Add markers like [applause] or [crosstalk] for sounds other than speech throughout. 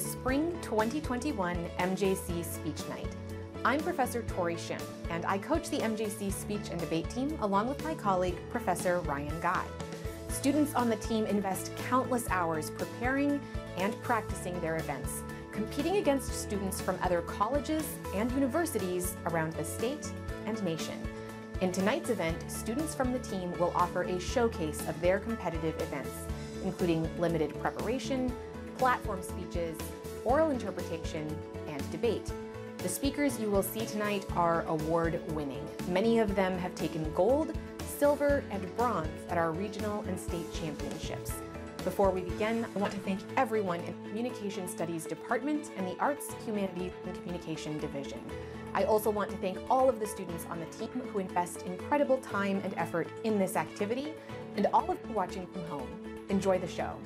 The Spring 2021 MJC Speech Night. I'm Professor Tori Shim, and I coach the MJC Speech and Debate team along with my colleague, Professor Ryan Guy. Students on the team invest countless hours preparing and practicing their events, competing against students from other colleges and universities around the state and nation. In tonight's event, students from the team will offer a showcase of their competitive events, including limited preparation, platform speeches, oral interpretation, and debate. The speakers you will see tonight are award winning. Many of them have taken gold, silver, and bronze at our regional and state championships. Before we begin, I want to thank everyone in the Communication Studies Department and the Arts, Humanities, and Communication Division. I also want to thank all of the students on the team who invest incredible time and effort in this activity, and all of you watching from home. Enjoy the show.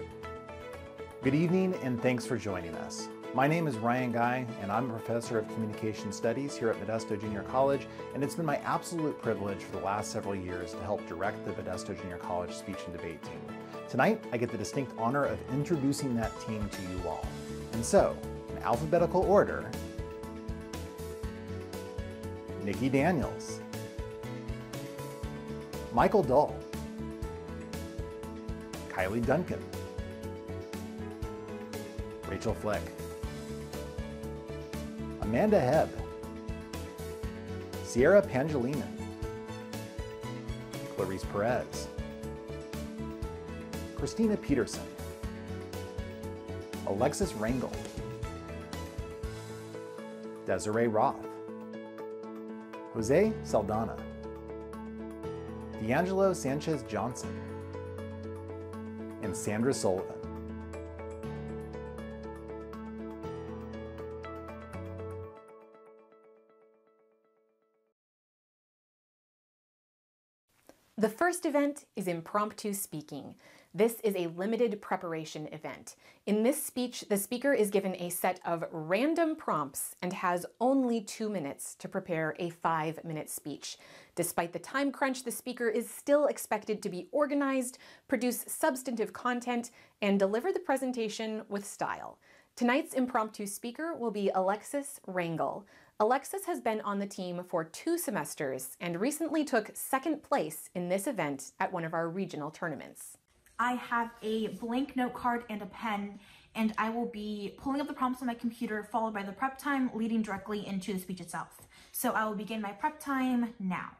Good evening and thanks for joining us. My name is Ryan Guy and I'm a professor of communication studies here at Modesto Junior College and it's been my absolute privilege for the last several years to help direct the Modesto Junior College speech and debate team. Tonight I get the distinct honor of introducing that team to you all. And so, in alphabetical order, Nikki Daniels, Michael Dull, Kylie Duncan, Rachel Flick, Amanda Hebb, Sierra Pangelinan, Clarice Perez, Christina Peterson, Alexis Rangel, Desiree Roth, Jose Saldana, D'Angelo Sanchez Johnson, and Sandra Sullivan. The first event is impromptu speaking. This is a limited preparation event. In this speech, the speaker is given a set of random prompts and has only two minutes to prepare a five minute speech. Despite the time crunch, the speaker is still expected to be organized, produce substantive content, and deliver the presentation with style. Tonight's impromptu speaker will be Alexis Rangel. Alexis has been on the team for two semesters and recently took second place in this event at one of our regional tournaments. I have a blank note card and a pen, and I will be pulling up the prompts on my computer, followed by the prep time, leading directly into the speech itself. So I will begin my prep time now.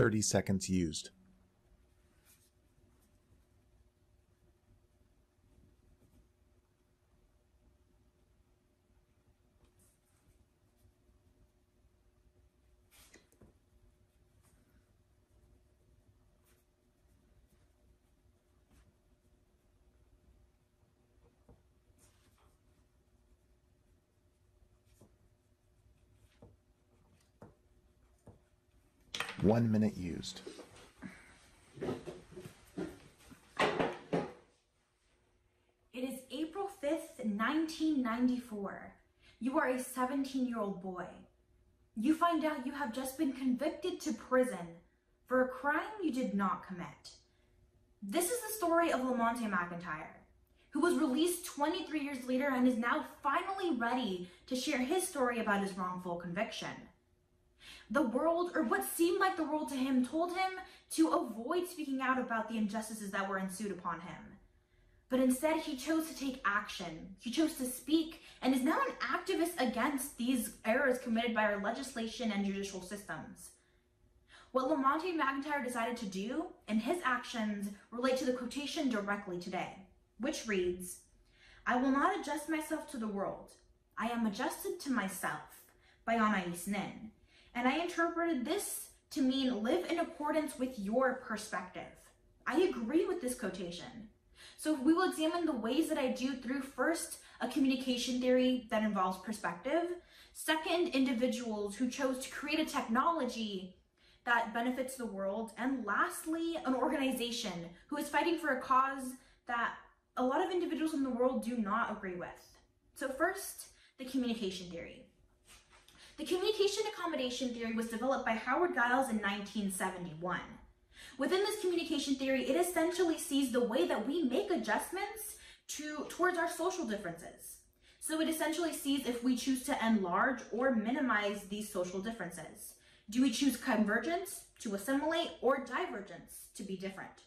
Thirty seconds used. One minute used. It is April 5th, 1994. You are a 17 year old boy. You find out you have just been convicted to prison for a crime you did not commit. This is the story of Lamonte McIntyre, who was released 23 years later and is now finally ready to share his story about his wrongful conviction. The world, or what seemed like the world to him, told him to avoid speaking out about the injustices that were ensued upon him. But instead, he chose to take action. He chose to speak and is now an activist against these errors committed by our legislation and judicial systems. What Lamonte McIntyre decided to do and his actions relate to the quotation directly today, which reads, I will not adjust myself to the world. I am adjusted to myself by Anais Nin. And I interpreted this to mean live in accordance with your perspective. I agree with this quotation. So we will examine the ways that I do through first a communication theory that involves perspective, second individuals who chose to create a technology that benefits the world, and lastly an organization who is fighting for a cause that a lot of individuals in the world do not agree with. So first, the communication theory. The communication accommodation theory was developed by Howard Giles in 1971. Within this communication theory, it essentially sees the way that we make adjustments to towards our social differences. So it essentially sees if we choose to enlarge or minimize these social differences. Do we choose convergence to assimilate or divergence to be different?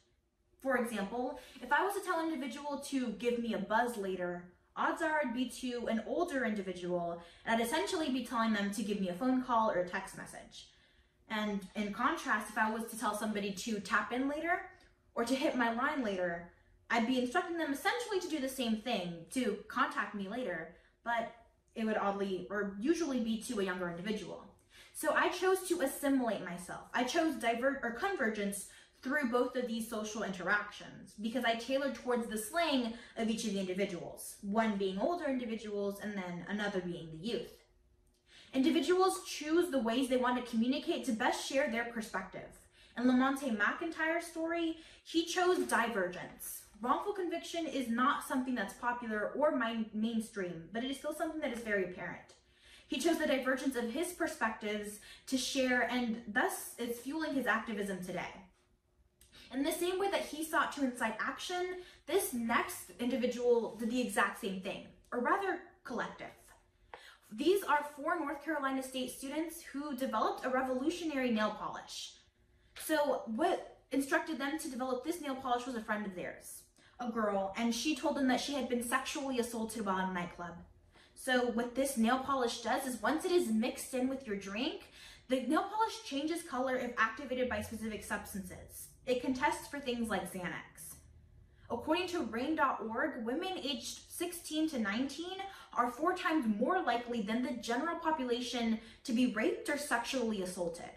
For example, if I was to tell an individual to give me a buzz later, odds are I'd be to an older individual and I'd essentially be telling them to give me a phone call or a text message. And in contrast, if I was to tell somebody to tap in later or to hit my line later, I'd be instructing them essentially to do the same thing, to contact me later, but it would oddly or usually be to a younger individual. So I chose to assimilate myself. I chose divert or convergence through both of these social interactions because I tailored towards the slang of each of the individuals, one being older individuals and then another being the youth. Individuals choose the ways they want to communicate to best share their perspective. In Lamonte McIntyre's story, he chose divergence. Wrongful conviction is not something that's popular or mainstream, but it is still something that is very apparent. He chose the divergence of his perspectives to share, and thus it's fueling his activism today. In the same way that he sought to incite action, this next individual did the exact same thing, or rather, collective. These are four North Carolina State students who developed a revolutionary nail polish. So, what instructed them to develop this nail polish was a friend of theirs, a girl, and she told them that she had been sexually assaulted while in a nightclub. So, what this nail polish does is once it is mixed in with your drink, the nail polish changes color if activated by specific substances. It can test for things like Xanax. According to RAINN.org, women aged 16 to 19 are four times more likely than the general population to be raped or sexually assaulted.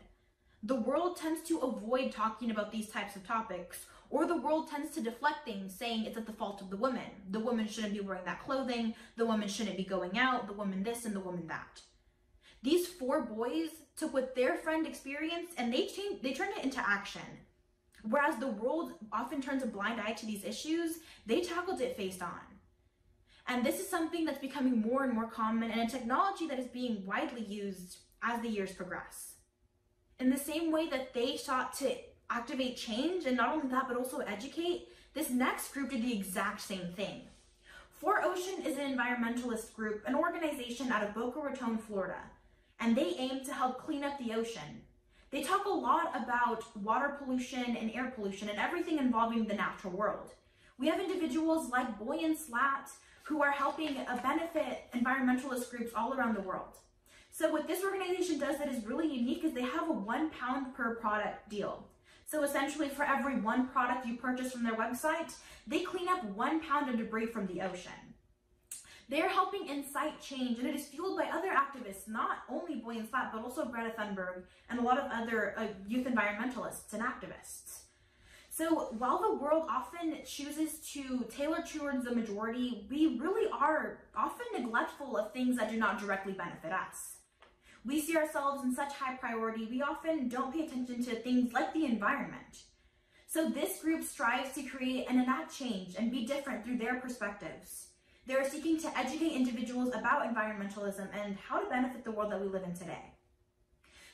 The world tends to avoid talking about these types of topics, or the world tends to deflect things, saying it's at the fault of the woman. The woman shouldn't be wearing that clothing, the woman shouldn't be going out, the woman this and the woman that. These four boys took what their friend experienced and they changed, they turned it into action. Whereas the world often turns a blind eye to these issues, they tackled it face on. And this is something that's becoming more and more common and a technology that is being widely used as the years progress. In the same way that they sought to activate change and not only that, but also educate, this next group did the exact same thing. 4Ocean is an environmentalist group, an organization out of Boca Raton, Florida, and they aim to help clean up the ocean they talk a lot about water pollution and air pollution and everything involving the natural world. We have individuals like Boyan Slat who are helping benefit environmentalist groups all around the world. So what this organization does that is really unique is they have a one pound per product deal. So essentially for every one product you purchase from their website, they clean up one pound of debris from the ocean. They're helping incite change, and it is fueled by other activists, not only Boyan Slat, but also Greta Thunberg and a lot of other uh, youth environmentalists and activists. So while the world often chooses to tailor towards the majority, we really are often neglectful of things that do not directly benefit us. We see ourselves in such high priority, we often don't pay attention to things like the environment. So this group strives to create and enact change and be different through their perspectives. They are seeking to educate individuals about environmentalism and how to benefit the world that we live in today.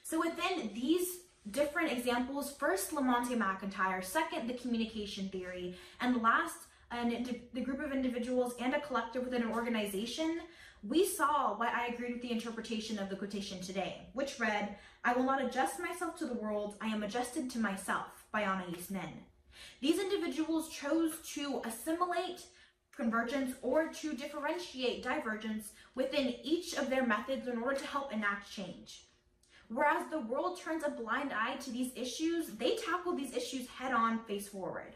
So within these different examples, first Lamonte McIntyre, second the communication theory, and last an, the group of individuals and a collective within an organization, we saw why I agreed with the interpretation of the quotation today, which read, I will not adjust myself to the world, I am adjusted to myself, by Anais Nin. These individuals chose to assimilate convergence or to differentiate divergence within each of their methods in order to help enact change. Whereas the world turns a blind eye to these issues, they tackle these issues head on, face forward.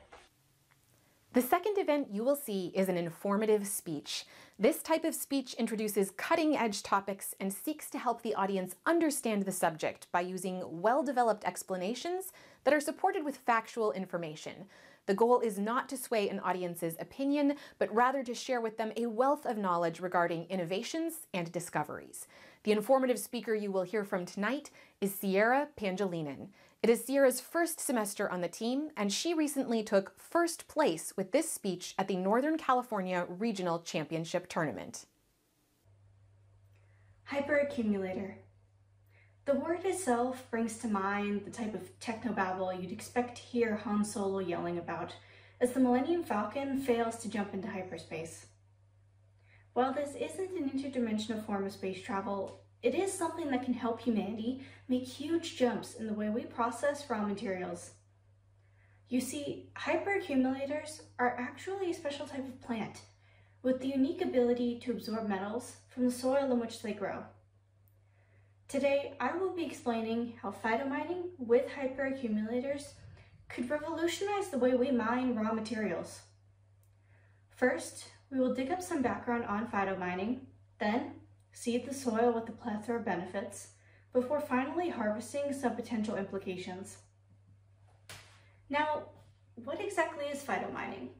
The second event you will see is an informative speech. This type of speech introduces cutting edge topics and seeks to help the audience understand the subject by using well developed explanations that are supported with factual information. The goal is not to sway an audience's opinion, but rather to share with them a wealth of knowledge regarding innovations and discoveries. The informative speaker you will hear from tonight is Sierra Pangilinan. It is Sierra's first semester on the team, and she recently took first place with this speech at the Northern California Regional Championship Tournament. Hyperaccumulator. The word itself brings to mind the type of technobabble you'd expect to hear Han Solo yelling about as the Millennium Falcon fails to jump into hyperspace. While this isn't an interdimensional form of space travel, it is something that can help humanity make huge jumps in the way we process raw materials. You see, hyperaccumulators are actually a special type of plant with the unique ability to absorb metals from the soil in which they grow. Today, I will be explaining how phytomining with hyperaccumulators could revolutionize the way we mine raw materials. First, we will dig up some background on phytomining, then seed the soil with a plethora of benefits, before finally harvesting some potential implications. Now, what exactly is phytomining?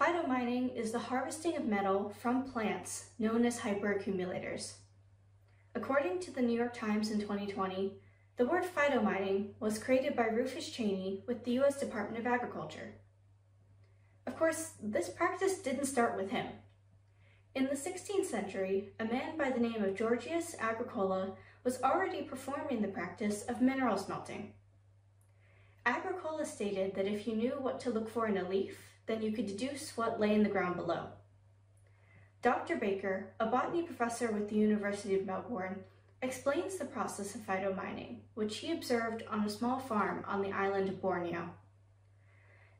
Phytomining is the harvesting of metal from plants known as hyperaccumulators. According to the New York Times in 2020, the word phytomining was created by Rufus Chaney with the U.S. Department of Agriculture. Of course, this practice didn't start with him. In the 16th century, a man by the name of Georgius Agricola was already performing the practice of mineral smelting. Agricola stated that if you knew what to look for in a leaf, then you could deduce what lay in the ground below. Dr. Baker, a botany professor with the University of Melbourne, explains the process of phytomining, which he observed on a small farm on the island of Borneo.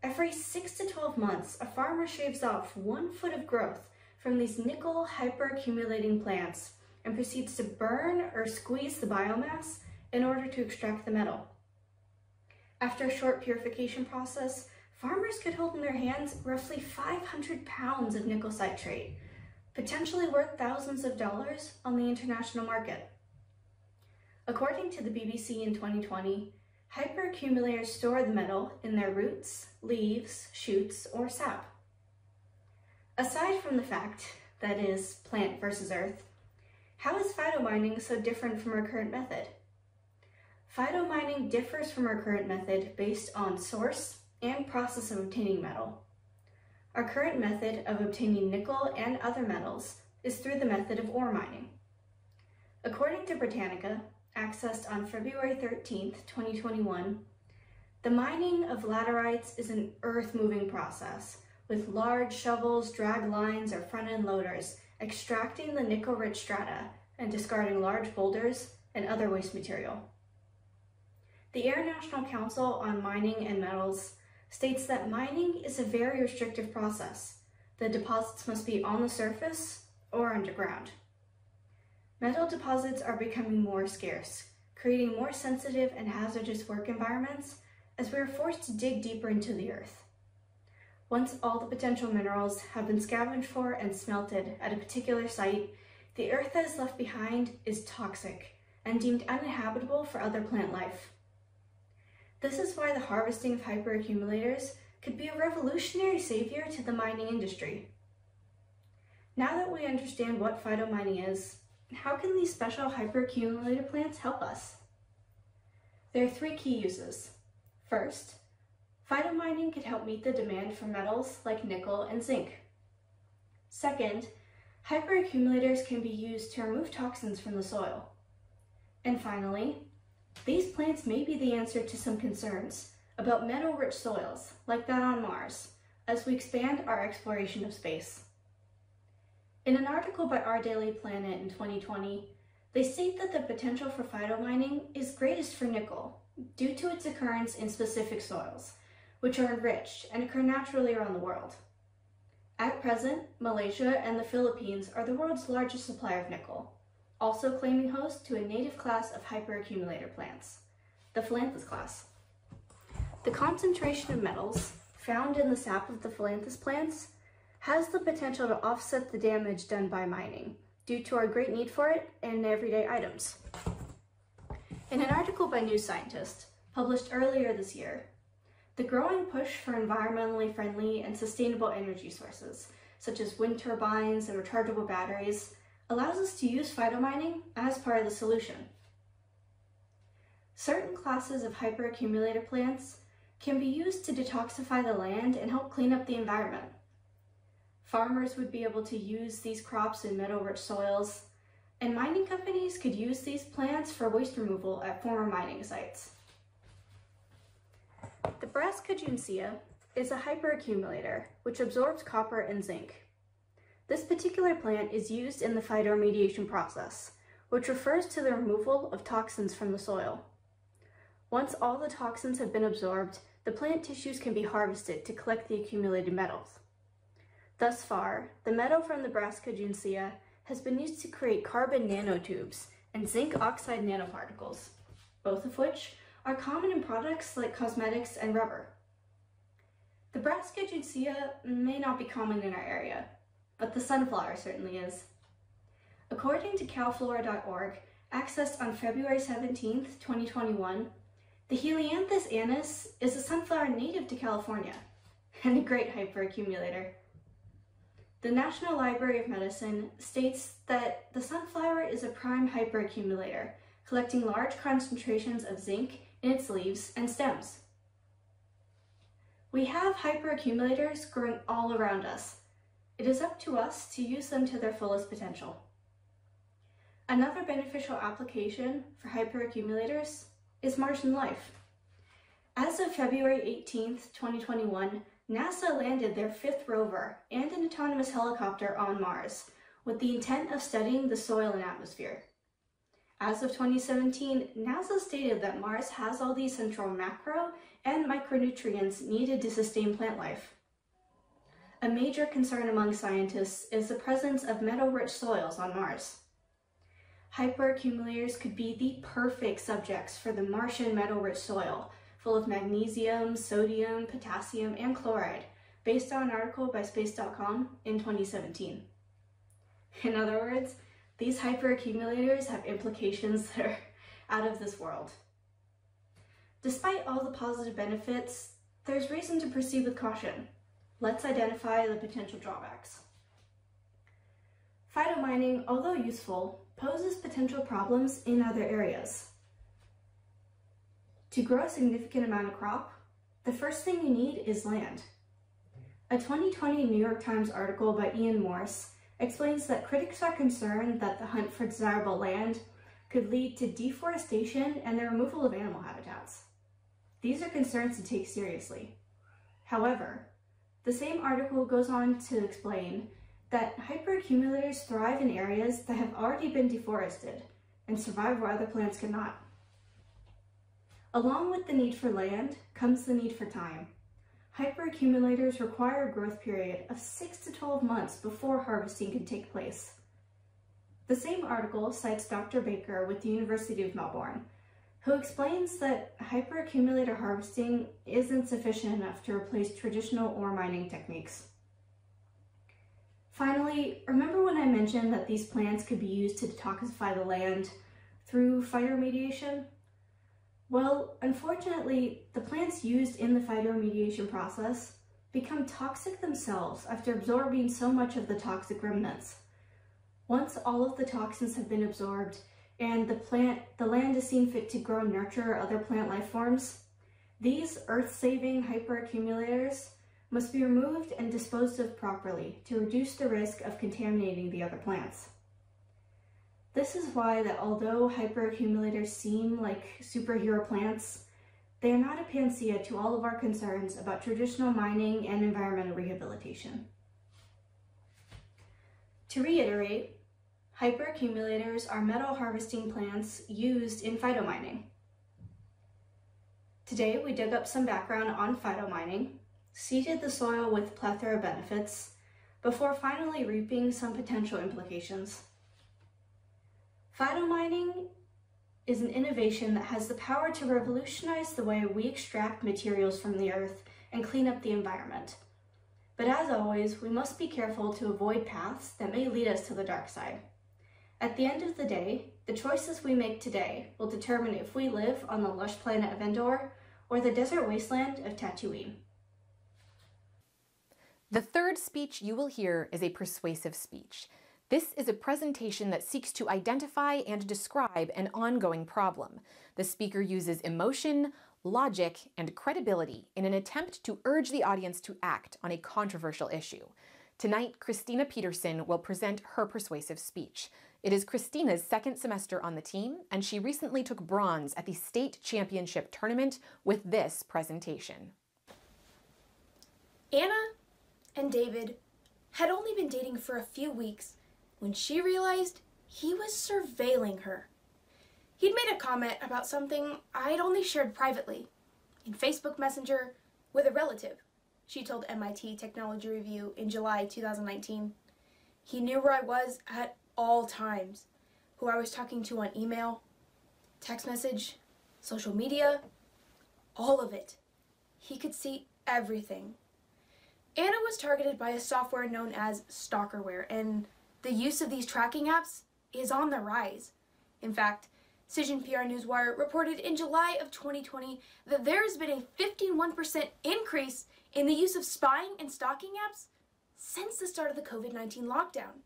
Every 6 to 12 months, a farmer shaves off one foot of growth from these nickel hyperaccumulating plants and proceeds to burn or squeeze the biomass in order to extract the metal. After a short purification process, farmers could hold in their hands roughly 500 pounds of nickel citrate, potentially worth thousands of dollars on the international market. According to the BBC in 2020, hyperaccumulators store the metal in their roots, leaves, shoots, or sap. Aside from the fact that is plant versus earth, how is phytomining so different from our current method? Phytomining differs from our current method based on source and process of obtaining metal. Our current method of obtaining nickel and other metals is through the method of ore mining. According to Britannica, accessed on February 13, 2021, the mining of laterites is an earth-moving process with large shovels, drag lines, or front-end loaders extracting the nickel-rich strata and discarding large boulders and other waste material. The International Council on Mining and Metals states that mining is a very restrictive process. The deposits must be on the surface or underground. Metal deposits are becoming more scarce, creating more sensitive and hazardous work environments as we are forced to dig deeper into the earth. Once all the potential minerals have been scavenged for and smelted at a particular site, the earth that is left behind is toxic and deemed uninhabitable for other plant life. This is why the harvesting of hyperaccumulators could be a revolutionary savior to the mining industry. Now that we understand what phytomining is, how can these special hyperaccumulator plants help us? There are three key uses. First, phytomining could help meet the demand for metals like nickel and zinc. Second, hyperaccumulators can be used to remove toxins from the soil. And finally, these plants may be the answer to some concerns about metal-rich soils, like that on Mars, as we expand our exploration of space. In an article by Our Daily Planet in 2020, they state that the potential for phytomining is greatest for nickel due to its occurrence in specific soils, which are enriched and occur naturally around the world. At present, Malaysia and the Philippines are the world's largest supplier of nickel, also claiming host to a native class of hyperaccumulator plants, the Phyllanthus class. The concentration of metals found in the sap of the Phyllanthus plants has the potential to offset the damage done by mining due to our great need for it in everyday items. In an article by New Scientist, published earlier this year. The growing push for environmentally friendly and sustainable energy sources, such as wind turbines and rechargeable batteries, allows us to use phytomining as part of the solution. Certain classes of hyperaccumulator plants can be used to detoxify the land and help clean up the environment. Farmers would be able to use these crops in metal-rich soils, and mining companies could use these plants for waste removal at former mining sites. The Brassica juncea is a hyperaccumulator which absorbs copper and zinc. This particular plant is used in the phytoremediation process, which refers to the removal of toxins from the soil. Once all the toxins have been absorbed, the plant tissues can be harvested to collect the accumulated metals. Thus far, the metal from the Brassica juncea has been used to create carbon nanotubes and zinc oxide nanoparticles, both of which are common in products like cosmetics and rubber. The Brassica juncea may not be common in our area, but the sunflower certainly is. According to calflora.org, accessed on February 17, 2021, the Helianthus annuus is a sunflower native to California [laughs] and a great hyperaccumulator. The National Library of Medicine states that the sunflower is a prime hyperaccumulator, collecting large concentrations of zinc in its leaves and stems. We have hyperaccumulators growing all around us, it is up to us to use them to their fullest potential. Another beneficial application for hyperaccumulators is Martian life. As of February 18, 2021, NASA landed their fifth rover and an autonomous helicopter on Mars with the intent of studying the soil and atmosphere. As of 2017, NASA stated that Mars has all the essential macro and micronutrients needed to sustain plant life. A major concern among scientists is the presence of metal-rich soils on Mars. Hyperaccumulators could be the perfect subjects for the Martian metal-rich soil, full of magnesium, sodium, potassium, and chloride, based on an article by Space.com in 2017. In other words, these hyperaccumulators have implications that are out of this world. Despite all the positive benefits, there's reason to proceed with caution. Let's identify the potential drawbacks. Phytomining, although useful, poses potential problems in other areas. To grow a significant amount of crop, the first thing you need is land. A 2020 New York Times article by Ian Morse explains that critics are concerned that the hunt for desirable land could lead to deforestation and the removal of animal habitats. These are concerns to take seriously. However, the same article goes on to explain that hyperaccumulators thrive in areas that have already been deforested and survive where other plants cannot. Along with the need for land comes the need for time. Hyperaccumulators require a growth period of 6 to 12 months before harvesting can take place. The same article cites Dr. Baker with the University of Melbourne, who explains that hyperaccumulator harvesting isn't sufficient enough to replace traditional ore mining techniques. Finally, remember when I mentioned that these plants could be used to detoxify the land through phytoremediation? Well, unfortunately, the plants used in the phytoremediation process become toxic themselves after absorbing so much of the toxic remnants. Once all of the toxins have been absorbed, and the plant, the land is seen fit to grow and nurture other plant life forms. These earth-saving hyperaccumulators must be removed and disposed of properly to reduce the risk of contaminating the other plants. This is why that although hyperaccumulators seem like superhero plants, they are not a panacea to all of our concerns about traditional mining and environmental rehabilitation. To reiterate, Hyperaccumulators are metal harvesting plants used in phytomining. Today, we dug up some background on phytomining, seeded the soil with plethora benefits, before finally reaping some potential implications. Phytomining is an innovation that has the power to revolutionize the way we extract materials from the earth and clean up the environment. But as always, we must be careful to avoid paths that may lead us to the dark side. At the end of the day, the choices we make today will determine if we live on the lush planet of Endor or the desert wasteland of Tatooine. The third speech you will hear is a persuasive speech. This is a presentation that seeks to identify and describe an ongoing problem. The speaker uses emotion, logic, and credibility in an attempt to urge the audience to act on a controversial issue. Tonight, Christina Peterson will present her persuasive speech. It is Christina's second semester on the team, and she recently took bronze at the state championship tournament with this presentation. Anna and David had only been dating for a few weeks when she realized he was surveilling her. He'd made a comment about something I'd only shared privately in Facebook Messenger with a relative, she told MIT Technology Review in July 2019. He knew where I was at all times, who I was talking to on email, text message, social media, all of it. He could see everything. Anna was targeted by a software known as stalkerware, and the use of these tracking apps is on the rise. In fact, Cision PR Newswire reported in July of 2020 that there has been a 51% increase in the use of spying and stalking apps since the start of the COVID 19 lockdown.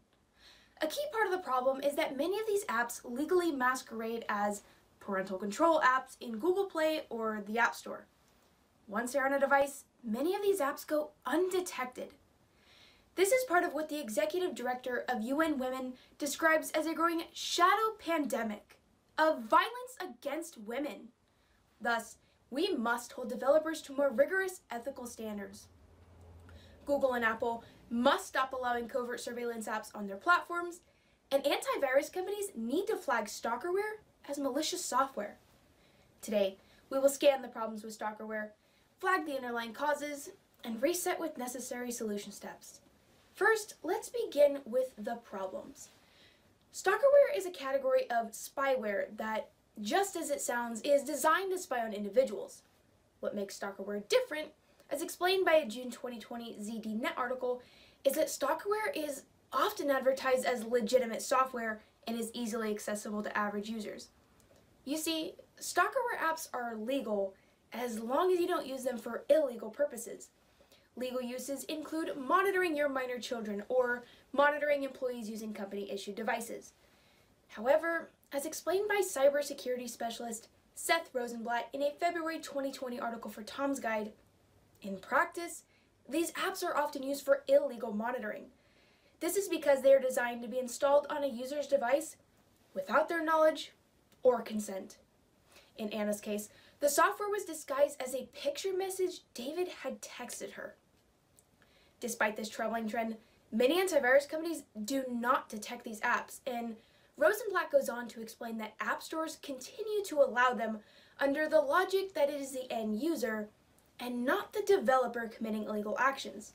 A key part of the problem is that many of these apps legally masquerade as parental control apps in Google Play or the App Store. Once they're on a device, many of these apps go undetected. This is part of what the executive director of UN Women describes as a growing shadow pandemic of violence against women. Thus, we must hold developers to more rigorous ethical standards. Google and Apple must stop allowing covert surveillance apps on their platforms, and antivirus companies need to flag stalkerware as malicious software. Today, we will scan the problems with stalkerware flag the underlying causes, and reset with necessary solution steps. First, let's begin with the problems. Stalkerware is a category of spyware that, just as it sounds, is designed to spy on individuals. What makes stalkerware different, as explained by a June 2020 ZDNet article, is that stalkerware is often advertised as legitimate software and is easily accessible to average users. You see, stalkerware apps are legal as long as you don't use them for illegal purposes. Legal uses include monitoring your minor children or monitoring employees using company issued devices. However, as explained by cybersecurity specialist Seth Rosenblatt in a February 2020 article for Tom's Guide, in practice, these apps are often used for illegal monitoring. This is because they are designed to be installed on a user's device without their knowledge or consent. In Anna's case, the software was disguised as a picture message David had texted her. Despite this troubling trend, many antivirus companies do not detect these apps, and Rosenblatt goes on to explain that app stores continue to allow them under the logic that it is the end user and not the developer committing illegal actions.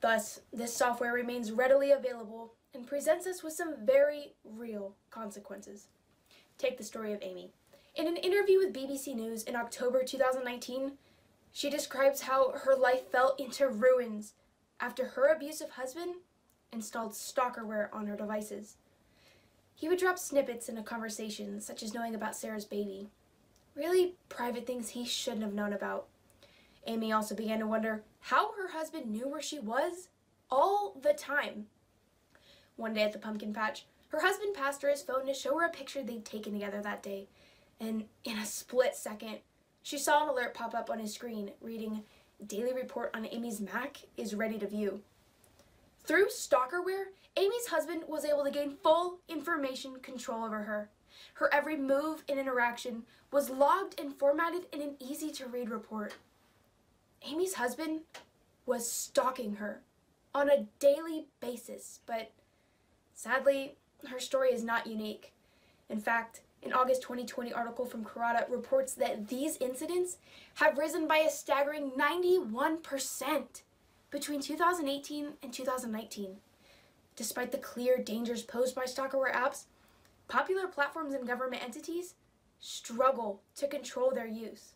Thus, this software remains readily available and presents us with some very real consequences. Take the story of Amy. In an interview with BBC News in October 2019, she describes how her life fell into ruins after her abusive husband installed stalkerware on her devices. He would drop snippets in a conversation, such as knowing about Sarah's baby. Really private things he shouldn't have known about. Amy also began to wonder how her husband knew where she was all the time. One day at the pumpkin patch, her husband passed her his phone to show her a picture they'd taken together that day and in a split second, she saw an alert pop up on his screen reading, Daily report on Amy's Mac is ready to view. Through stalkerware, Amy's husband was able to gain full information control over her. Her every move and interaction was logged and formatted in an easy to read report. Amy's husband was stalking her on a daily basis, but sadly, her story is not unique. In fact, an August 2020 article from Karada reports that these incidents have risen by a staggering 91% between 2018 and 2019. Despite the clear dangers posed by stalkerware apps, popular platforms and government entities struggle to control their use.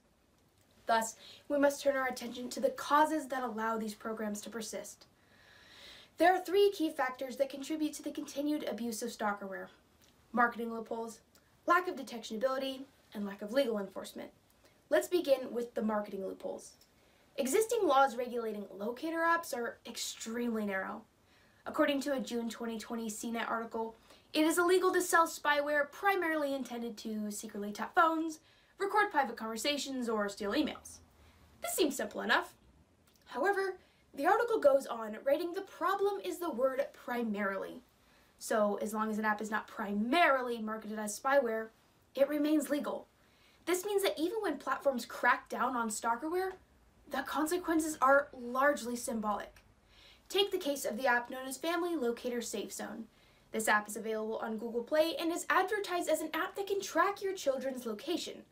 Thus, we must turn our attention to the causes that allow these programs to persist. There are three key factors that contribute to the continued abuse of stalkerware. marketing loopholes, lack of detectionability, and lack of legal enforcement. Let's begin with the marketing loopholes. Existing laws regulating locator apps are extremely narrow. According to a June 2020 CNET article, it is illegal to sell spyware primarily intended to secretly tap phones, record private conversations, or steal emails. This seems simple enough. However, the article goes on writing the problem is the word primarily. So, as long as an app is not primarily marketed as spyware, it remains legal. This means that even when platforms crack down on stalkerware, the consequences are largely symbolic. Take the case of the app known as Family Locator Safe Zone. This app is available on Google Play and is advertised as an app that can track your children's location.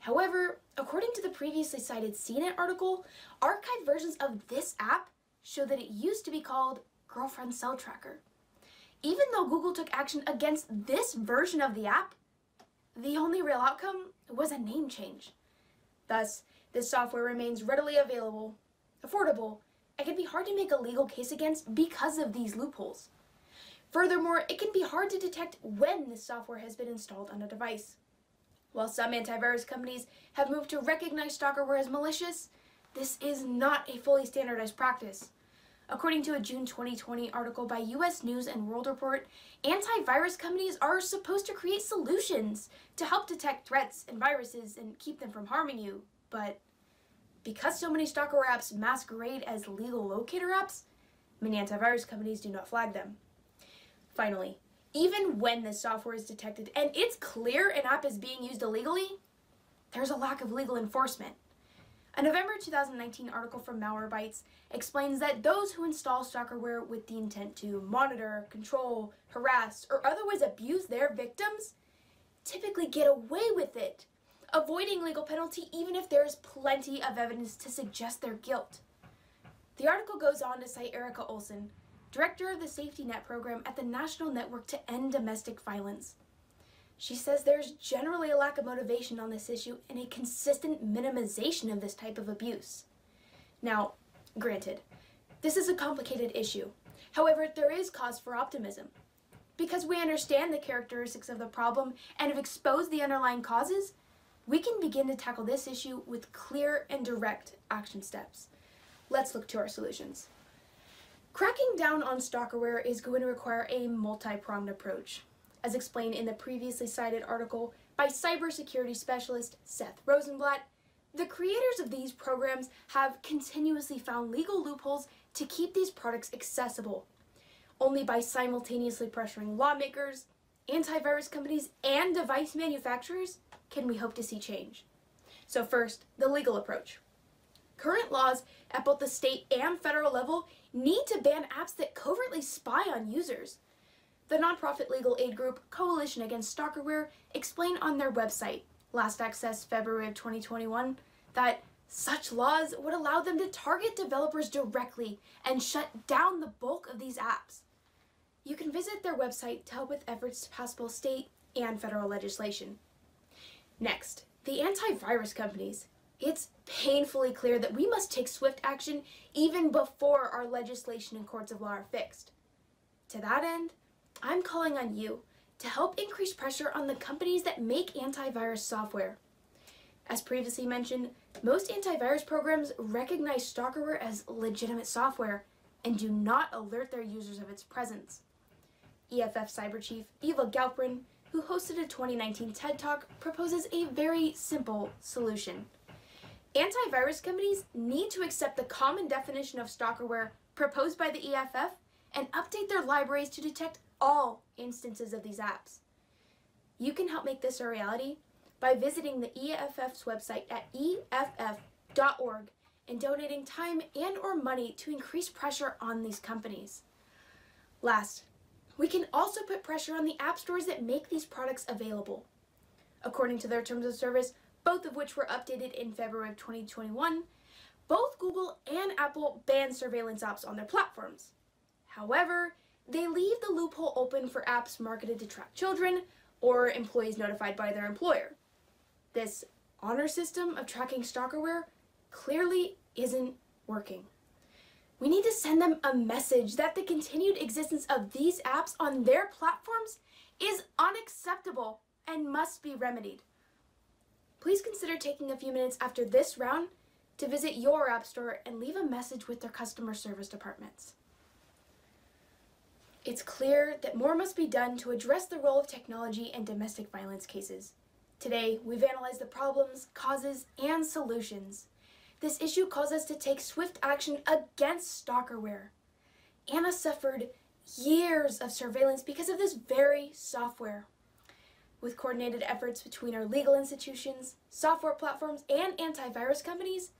However, according to the previously cited CNET article, archived versions of this app show that it used to be called Girlfriend Cell Tracker. Even though Google took action against this version of the app, the only real outcome was a name change. Thus, this software remains readily available, affordable, and can be hard to make a legal case against because of these loopholes. Furthermore, it can be hard to detect when this software has been installed on a device. While some antivirus companies have moved to recognize stalkerware as malicious, this is not a fully standardized practice. According to a June 2020 article by US News and World Report, antivirus companies are supposed to create solutions to help detect threats and viruses and keep them from harming you. But because so many stalker apps masquerade as legal locator apps, many antivirus companies do not flag them. Finally, even when this software is detected and it's clear an app is being used illegally, there's a lack of legal enforcement. A November 2019 article from Malwarebytes explains that those who install stalkerware with the intent to monitor, control, harass, or otherwise abuse their victims typically get away with it, avoiding legal penalty even if there is plenty of evidence to suggest their guilt. The article goes on to cite Erica Olsen, director of the Safety Net program at the National Network to End Domestic Violence. She says there's generally a lack of motivation on this issue and a consistent minimization of this type of abuse. Now, granted, this is a complicated issue. However, there is cause for optimism. Because we understand the characteristics of the problem and have exposed the underlying causes, we can begin to tackle this issue with clear and direct action steps. Let's look to our solutions. Cracking down on stalkerware is going to require a multi-pronged approach as explained in the previously cited article by cybersecurity specialist Seth Rosenblatt, the creators of these programs have continuously found legal loopholes to keep these products accessible. Only by simultaneously pressuring lawmakers, antivirus companies, and device manufacturers can we hope to see change. So first, the legal approach. Current laws at both the state and federal level need to ban apps that covertly spy on users. The nonprofit legal aid group Coalition Against Stalkerware explained on their website, last accessed February of 2021, that such laws would allow them to target developers directly and shut down the bulk of these apps. You can visit their website to help with efforts to pass both state and federal legislation. Next, the antivirus companies. It's painfully clear that we must take swift action even before our legislation and courts of law are fixed. To that end, I'm calling on you to help increase pressure on the companies that make antivirus software. As previously mentioned, most antivirus programs recognize stalkerware as legitimate software and do not alert their users of its presence. EFF Cyber Chief Eva Galperin, who hosted a 2019 TED Talk, proposes a very simple solution. Antivirus companies need to accept the common definition of stalkerware proposed by the EFF and update their libraries to detect all instances of these apps. You can help make this a reality by visiting the EFF's website at eff.org and donating time and or money to increase pressure on these companies. Last, we can also put pressure on the app stores that make these products available. According to their terms of service, both of which were updated in February of 2021, both Google and Apple banned surveillance apps on their platforms. However, they leave the loophole open for apps marketed to track children or employees notified by their employer. This honor system of tracking stalkerware clearly isn't working. We need to send them a message that the continued existence of these apps on their platforms is unacceptable and must be remedied. Please consider taking a few minutes after this round to visit your App Store and leave a message with their customer service departments. It's clear that more must be done to address the role of technology in domestic violence cases. Today, we've analyzed the problems, causes, and solutions. This issue calls us to take swift action against stalkerware. Anna suffered years of surveillance because of this very software. With coordinated efforts between our legal institutions, software platforms, and antivirus companies,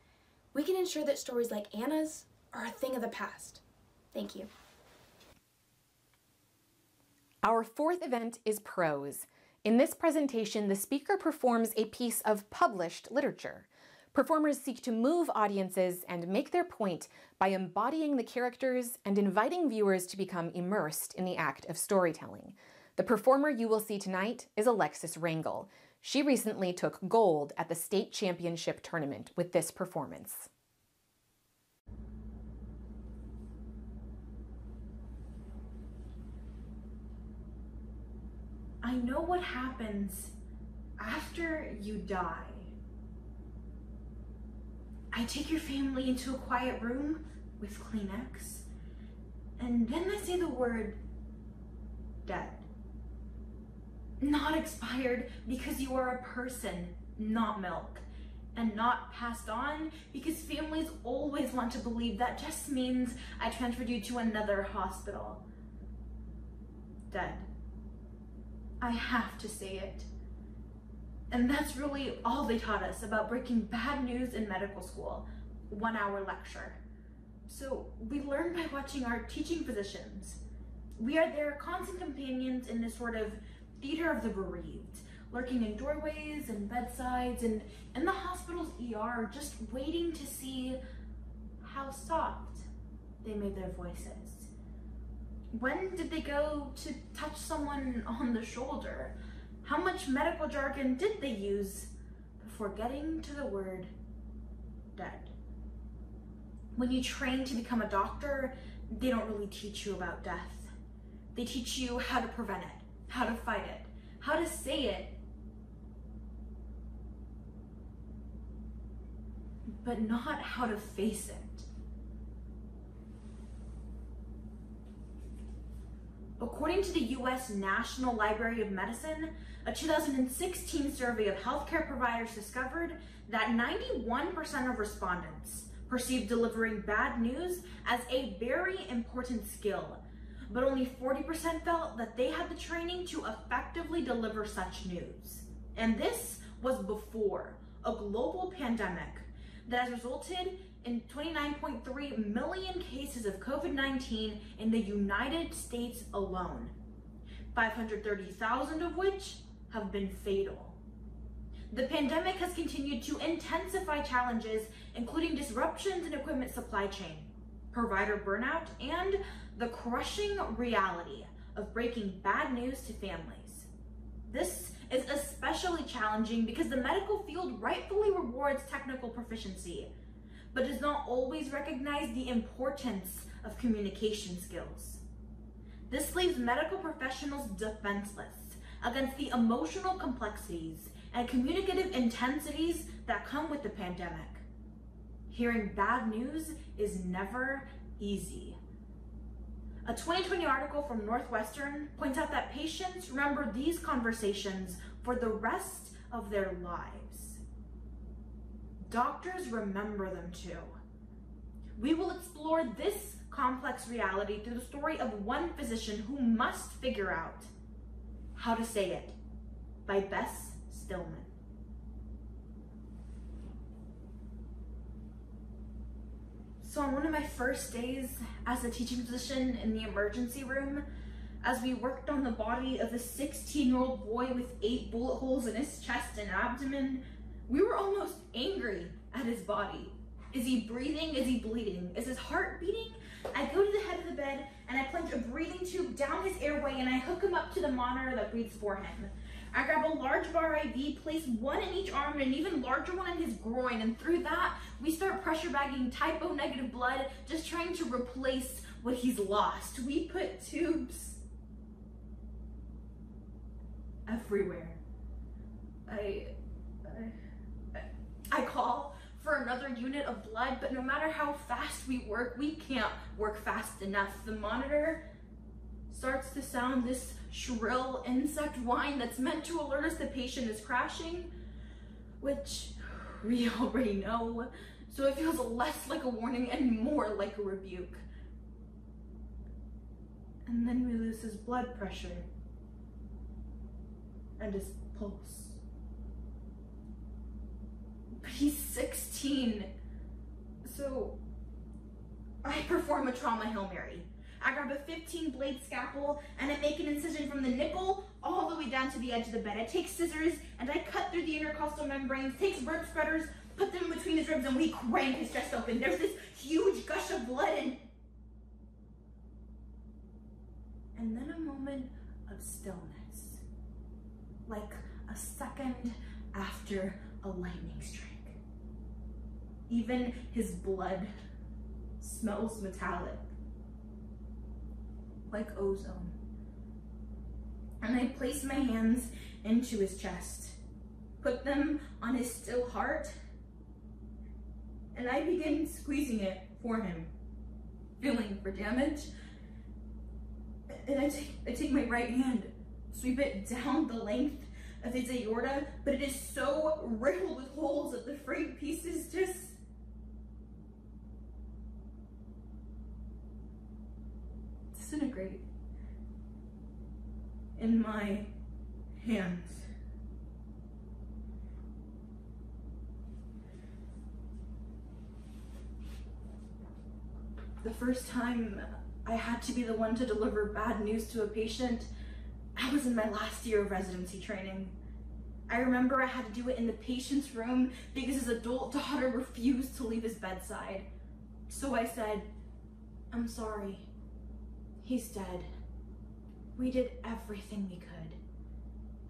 we can ensure that stories like Anna's are a thing of the past. Thank you. Our fourth event is prose. In this presentation, the speaker performs a piece of published literature. Performers seek to move audiences and make their point by embodying the characters and inviting viewers to become immersed in the act of storytelling. The performer you will see tonight is Alexis Rangel. She recently took gold at the state championship tournament with this performance. I know what happens after you die. I take your family into a quiet room with Kleenex, and then I say the word dead. Not expired because you are a person, not milk. And not passed on because families always want to believe that just means I transferred you to another hospital. Dead. I have to say it. And that's really all they taught us about breaking bad news in medical school. One hour lecture. So we learn by watching our teaching physicians. We are their constant companions in this sort of theater of the bereaved, lurking in doorways and bedsides and in the hospital's ER, just waiting to see how soft they made their voices. When did they go to touch someone on the shoulder? How much medical jargon did they use before getting to the word dead? When you train to become a doctor, they don't really teach you about death. They teach you how to prevent it, how to fight it, how to say it, but not how to face it. According to the US National Library of Medicine, a 2016 survey of healthcare providers discovered that 91% of respondents perceived delivering bad news as a very important skill, but only 40% felt that they had the training to effectively deliver such news. And this was before a global pandemic that has resulted in 29.3 million cases of COVID 19 in the United States alone, 530,000 of which have been fatal. The pandemic has continued to intensify challenges, including disruptions in equipment supply chain, provider burnout, and the crushing reality of breaking bad news to families. This is especially challenging because the medical field rightfully rewards technical proficiency but does not always recognize the importance of communication skills. This leaves medical professionals defenseless against the emotional complexities and communicative intensities that come with the pandemic. Hearing bad news is never easy. A 2020 article from Northwestern points out that patients remember these conversations for the rest of their lives doctors remember them too. We will explore this complex reality through the story of one physician who must figure out how to say it by Bess Stillman. So on one of my first days as a teaching physician in the emergency room, as we worked on the body of a 16-year-old boy with eight bullet holes in his chest and abdomen, we were almost angry at his body. Is he breathing? Is he bleeding? Is his heart beating? I go to the head of the bed and I plunge a breathing tube down his airway and I hook him up to the monitor that breathes for him. I grab a large bore IV, place one in each arm and an even larger one in his groin, and through that, we start pressure bagging type O negative blood, just trying to replace what he's lost. We put tubes everywhere. I, I, I call for another unit of blood, but no matter how fast we work, we can't work fast enough. The monitor starts to sound this shrill insect whine that's meant to alert us the patient is crashing, which we [laughs] already know, so it feels less like a warning and more like a rebuke. And then we lose his blood pressure and his pulse. But he's 16, so I perform a trauma Hail Mary. I grab a 15 blade scalpel and I make an incision from the nipple all the way down to the edge of the bed. I take scissors and I cut through the intercostal membranes, takes rib spreaders, put them between his ribs and we crank his chest open. There's this huge gush of blood and and then a moment of stillness, like a second after a lightning strike. Even his blood smells metallic like ozone. And I place my hands into his chest, put them on his still heart, and I begin squeezing it for him, feeling for damage. And I take, I take my right hand, sweep it down the length of his aorta, but it is so riddled with holes that the frayed pieces just disintegrate in my hands. The first time I had to be the one to deliver bad news to a patient, I was in my last year of residency training. I remember I had to do it in the patient's room because his adult daughter [laughs] refused to leave his bedside. So I said, I'm sorry. He's dead. We did everything we could.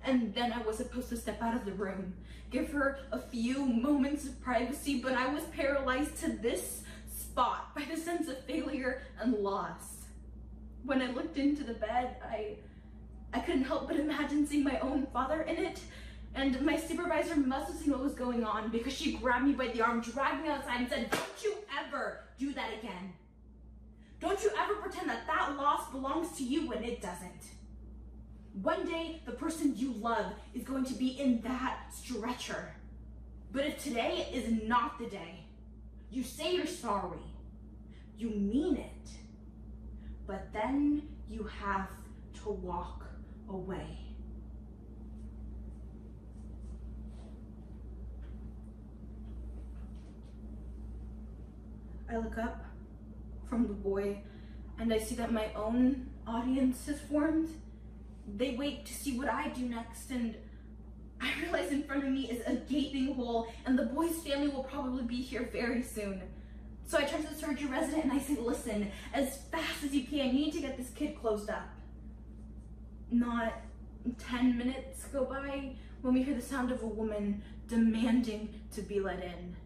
And then I was supposed to step out of the room, give her a few moments of privacy, but I was paralyzed to this spot by the sense of failure and loss. When I looked into the bed, I, I couldn't help but imagine seeing my own father in it, and my supervisor must have seen what was going on because she grabbed me by the arm, dragged me outside, and said, don't you ever do that again. Don't you ever pretend that that loss belongs to you when it doesn't. One day, the person you love is going to be in that stretcher. But if today is not the day, you say you're sorry, you mean it, but then you have to walk away. I look up from the boy and I see that my own audience has formed. They wait to see what I do next and I [laughs] realize in front of me is a gaping hole and the boy's family will probably be here very soon. So I turn to the surgery resident and I say, listen, as fast as you can, you need to get this kid closed up. Not 10 minutes go by when we hear the sound of a woman demanding to be let in.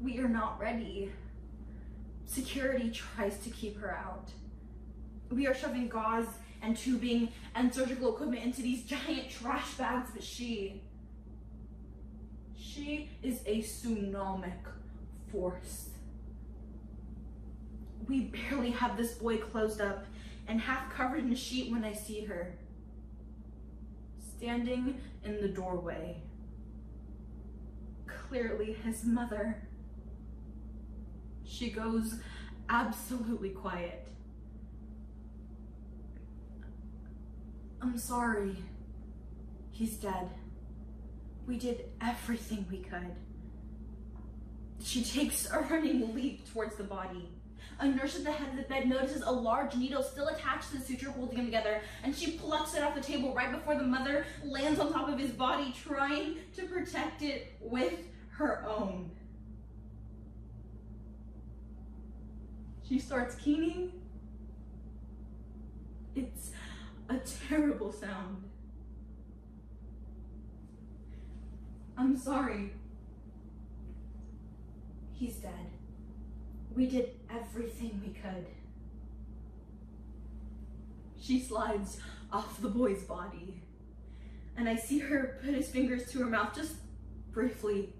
We are not ready. Security tries to keep her out. We are shoving gauze and tubing and surgical equipment into these giant trash bags, but she, she is a tsunamic force. We barely have this boy closed up and half covered in a sheet when I see her. Standing in the doorway. Clearly his mother. She goes absolutely quiet. I'm sorry. He's dead. We did everything we could. She takes a running leap towards the body. A nurse at the head of the bed notices a large needle still attached to the suture holding him together, and she plucks it off the table right before the mother lands on top of his body, trying to protect it with her own. She starts keening. It's a terrible sound. I'm sorry. He's dead. We did everything we could. She slides off the boy's body. And I see her put his fingers to her mouth just briefly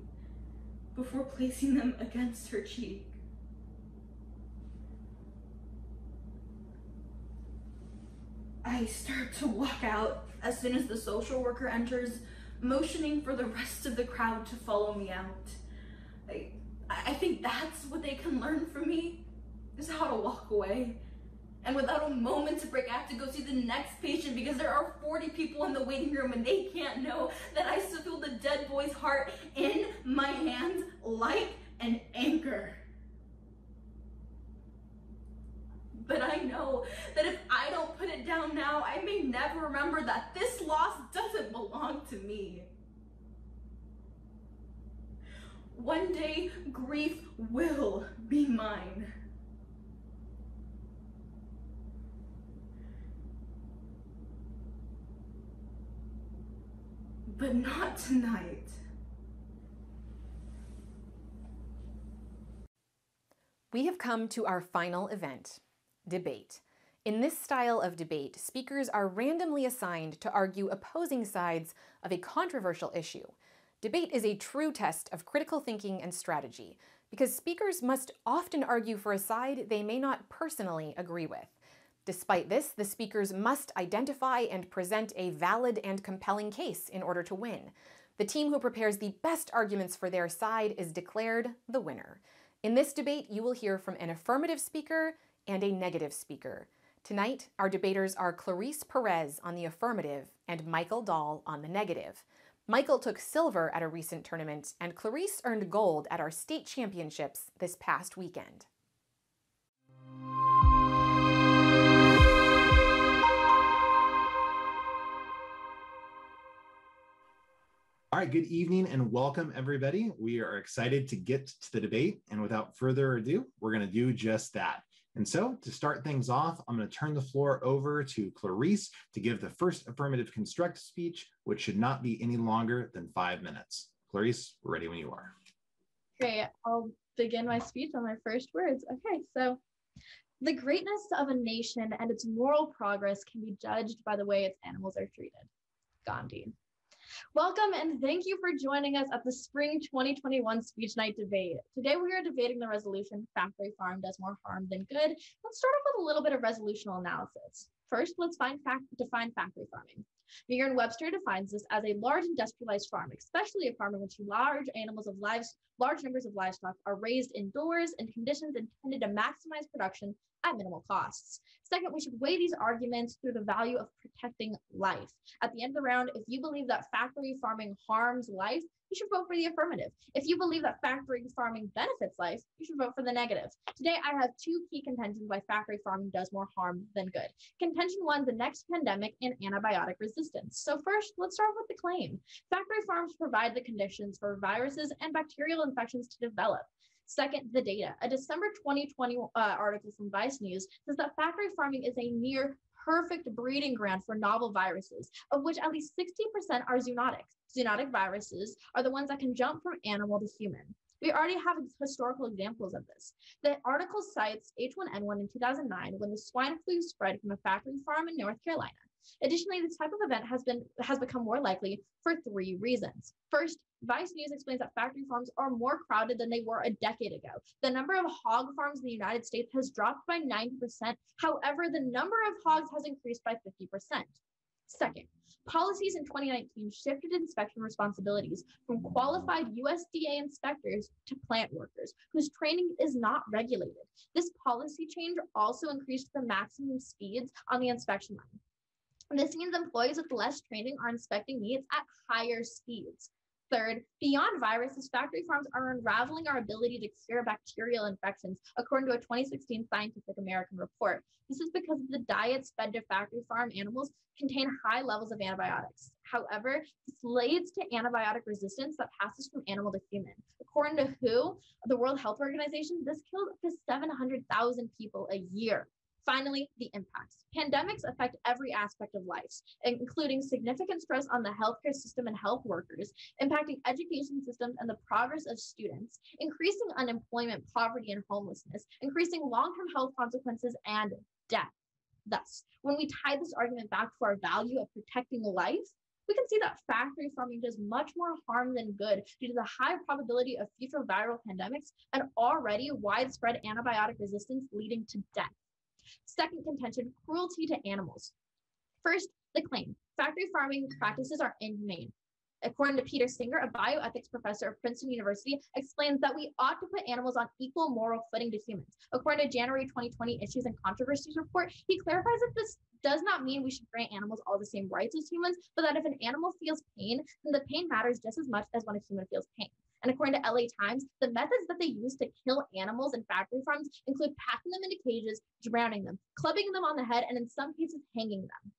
before placing them against her cheek. I start to walk out as soon as the social worker enters, motioning for the rest of the crowd to follow me out. I, I think that's what they can learn from me, is how to walk away. And without a moment to break, I have to go see the next patient because there are 40 people in the waiting room and they can't know that I still feel the dead boy's heart in my hands like an anchor. But I know that if I don't put it down now, I may never remember that this loss doesn't belong to me. One day, grief will be mine. But not tonight. We have come to our final event debate. In this style of debate, speakers are randomly assigned to argue opposing sides of a controversial issue. Debate is a true test of critical thinking and strategy because speakers must often argue for a side they may not personally agree with. Despite this, the speakers must identify and present a valid and compelling case in order to win. The team who prepares the best arguments for their side is declared the winner. In this debate, you will hear from an affirmative speaker and a negative speaker. Tonight, our debaters are Clarice Perez on the affirmative and Michael Dahl on the negative. Michael took silver at a recent tournament, and Clarice earned gold at our state championships this past weekend. All right, good evening and welcome everybody. We are excited to get to the debate. And without further ado, we're going to do just that. And so to start things off, I'm going to turn the floor over to Clarice to give the first affirmative construct speech, which should not be any longer than five minutes. Clarice, we're ready when you are. Okay, I'll begin my speech on my first words. Okay, so the greatness of a nation and its moral progress can be judged by the way its animals are treated. Gandhi. Welcome and thank you for joining us at the Spring 2021 Speech Night debate. Today we are debating the resolution Factory Farm does more harm than good. Let's start off with a little bit of resolutional analysis. First, let's find define factory farming. Merriam-Webster defines this as a large industrialized farm, especially a farm in which large animals of lives, large numbers of livestock are raised indoors in conditions intended to maximize production at minimal costs. Second, we should weigh these arguments through the value of protecting life. At the end of the round, if you believe that factory farming harms life, you should vote for the affirmative. If you believe that factory farming benefits life, you should vote for the negative. Today, I have two key contentions why factory farming does more harm than good. Contention one, the next pandemic and antibiotic resistance. So first, let's start with the claim. Factory farms provide the conditions for viruses and bacterial infections to develop. Second, the data. A December 2020 uh, article from Vice News says that factory farming is a near perfect breeding ground for novel viruses, of which at least 60% are zoonotic. Zoonotic viruses are the ones that can jump from animal to human. We already have historical examples of this. The article cites H1N1 in 2009 when the swine flu spread from a factory farm in North Carolina. Additionally, this type of event has been has become more likely for three reasons. First, Vice News explains that factory farms are more crowded than they were a decade ago. The number of hog farms in the United States has dropped by 90%. However, the number of hogs has increased by 50%. Second, policies in 2019 shifted inspection responsibilities from qualified USDA inspectors to plant workers, whose training is not regulated. This policy change also increased the maximum speeds on the inspection line. This means employees with less training are inspecting meats at higher speeds. Third, beyond viruses, factory farms are unraveling our ability to cure bacterial infections, according to a 2016 Scientific American report. This is because the diets fed to factory farm animals contain high levels of antibiotics. However, this leads to antibiotic resistance that passes from animal to human. According to WHO, the World Health Organization, this killed up to 700,000 people a year. Finally, the impacts. Pandemics affect every aspect of life, including significant stress on the healthcare system and health workers, impacting education systems and the progress of students, increasing unemployment, poverty, and homelessness, increasing long term health consequences, and death. Thus, when we tie this argument back to our value of protecting life, we can see that factory farming does much more harm than good due to the high probability of future viral pandemics and already widespread antibiotic resistance leading to death. Second contention, cruelty to animals. First, the claim, factory farming practices are inhumane. According to Peter Singer, a bioethics professor of Princeton University, explains that we ought to put animals on equal moral footing to humans. According to January 2020 Issues and Controversies report, he clarifies that this does not mean we should grant animals all the same rights as humans, but that if an animal feels pain, then the pain matters just as much as when a human feels pain. And according to LA Times, the methods that they use to kill animals in factory farms include packing them into cages, drowning them, clubbing them on the head, and in some cases, hanging them.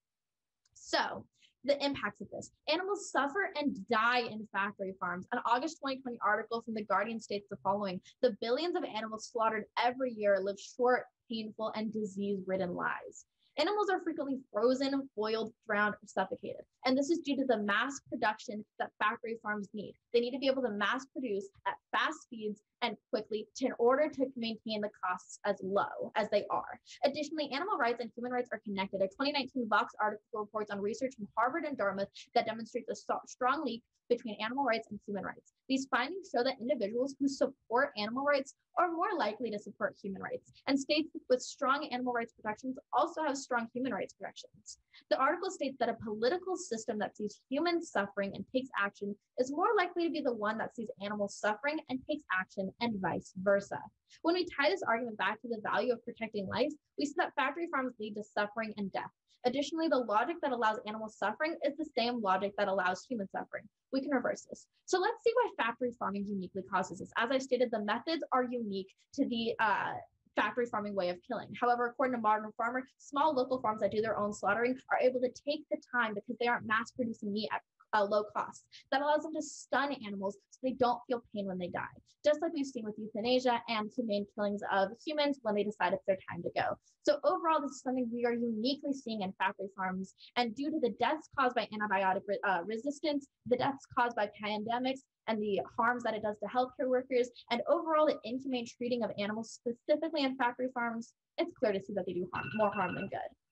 So, the impacts of this. Animals suffer and die in factory farms. An August 2020 article from The Guardian states the following The billions of animals slaughtered every year live short, painful, and disease ridden lives. Animals are frequently frozen, boiled, drowned, or suffocated. And this is due to the mass production that factory farms need. They need to be able to mass produce at fast speeds and quickly to, in order to maintain the costs as low as they are. Additionally, animal rights and human rights are connected. A 2019 Vox article reports on research from Harvard and Dartmouth that demonstrates a strong link between animal rights and human rights. These findings show that individuals who support animal rights are more likely to support human rights, and states with strong animal rights protections also have strong human rights protections. The article states that a political system that sees human suffering and takes action is more likely to be the one that sees animals suffering and takes action, and vice versa. When we tie this argument back to the value of protecting life, we see that factory farms lead to suffering and death. Additionally, the logic that allows animal suffering is the same logic that allows human suffering. We can reverse this. So let's see why factory farming uniquely causes this. As I stated, the methods are unique to the uh, factory farming way of killing. However, according to Modern Farmer, small local farms that do their own slaughtering are able to take the time because they aren't mass producing meat at uh, low cost. That allows them to stun animals so they don't feel pain when they die, just like we've seen with euthanasia and humane killings of humans when they decide it's their time to go. So overall, this is something we are uniquely seeing in factory farms. And due to the deaths caused by antibiotic uh, resistance, the deaths caused by pandemics, and the harms that it does to healthcare workers, and overall the inhumane treating of animals, specifically in factory farms, it's clear to see that they do harm, more harm than good.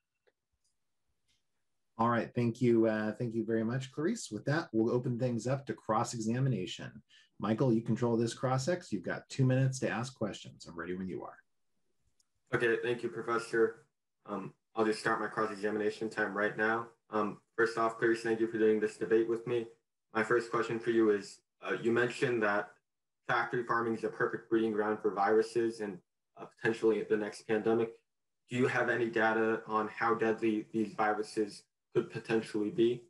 All right, thank you. Uh, thank you very much, Clarice. With that, we'll open things up to cross-examination. Michael, you control this cross-ex. You've got two minutes to ask questions. I'm ready when you are. Okay, thank you, Professor. Um, I'll just start my cross-examination time right now. Um, first off, Clarice, thank you for doing this debate with me. My first question for you is, uh, you mentioned that factory farming is a perfect breeding ground for viruses and uh, potentially the next pandemic. Do you have any data on how deadly these viruses could potentially be.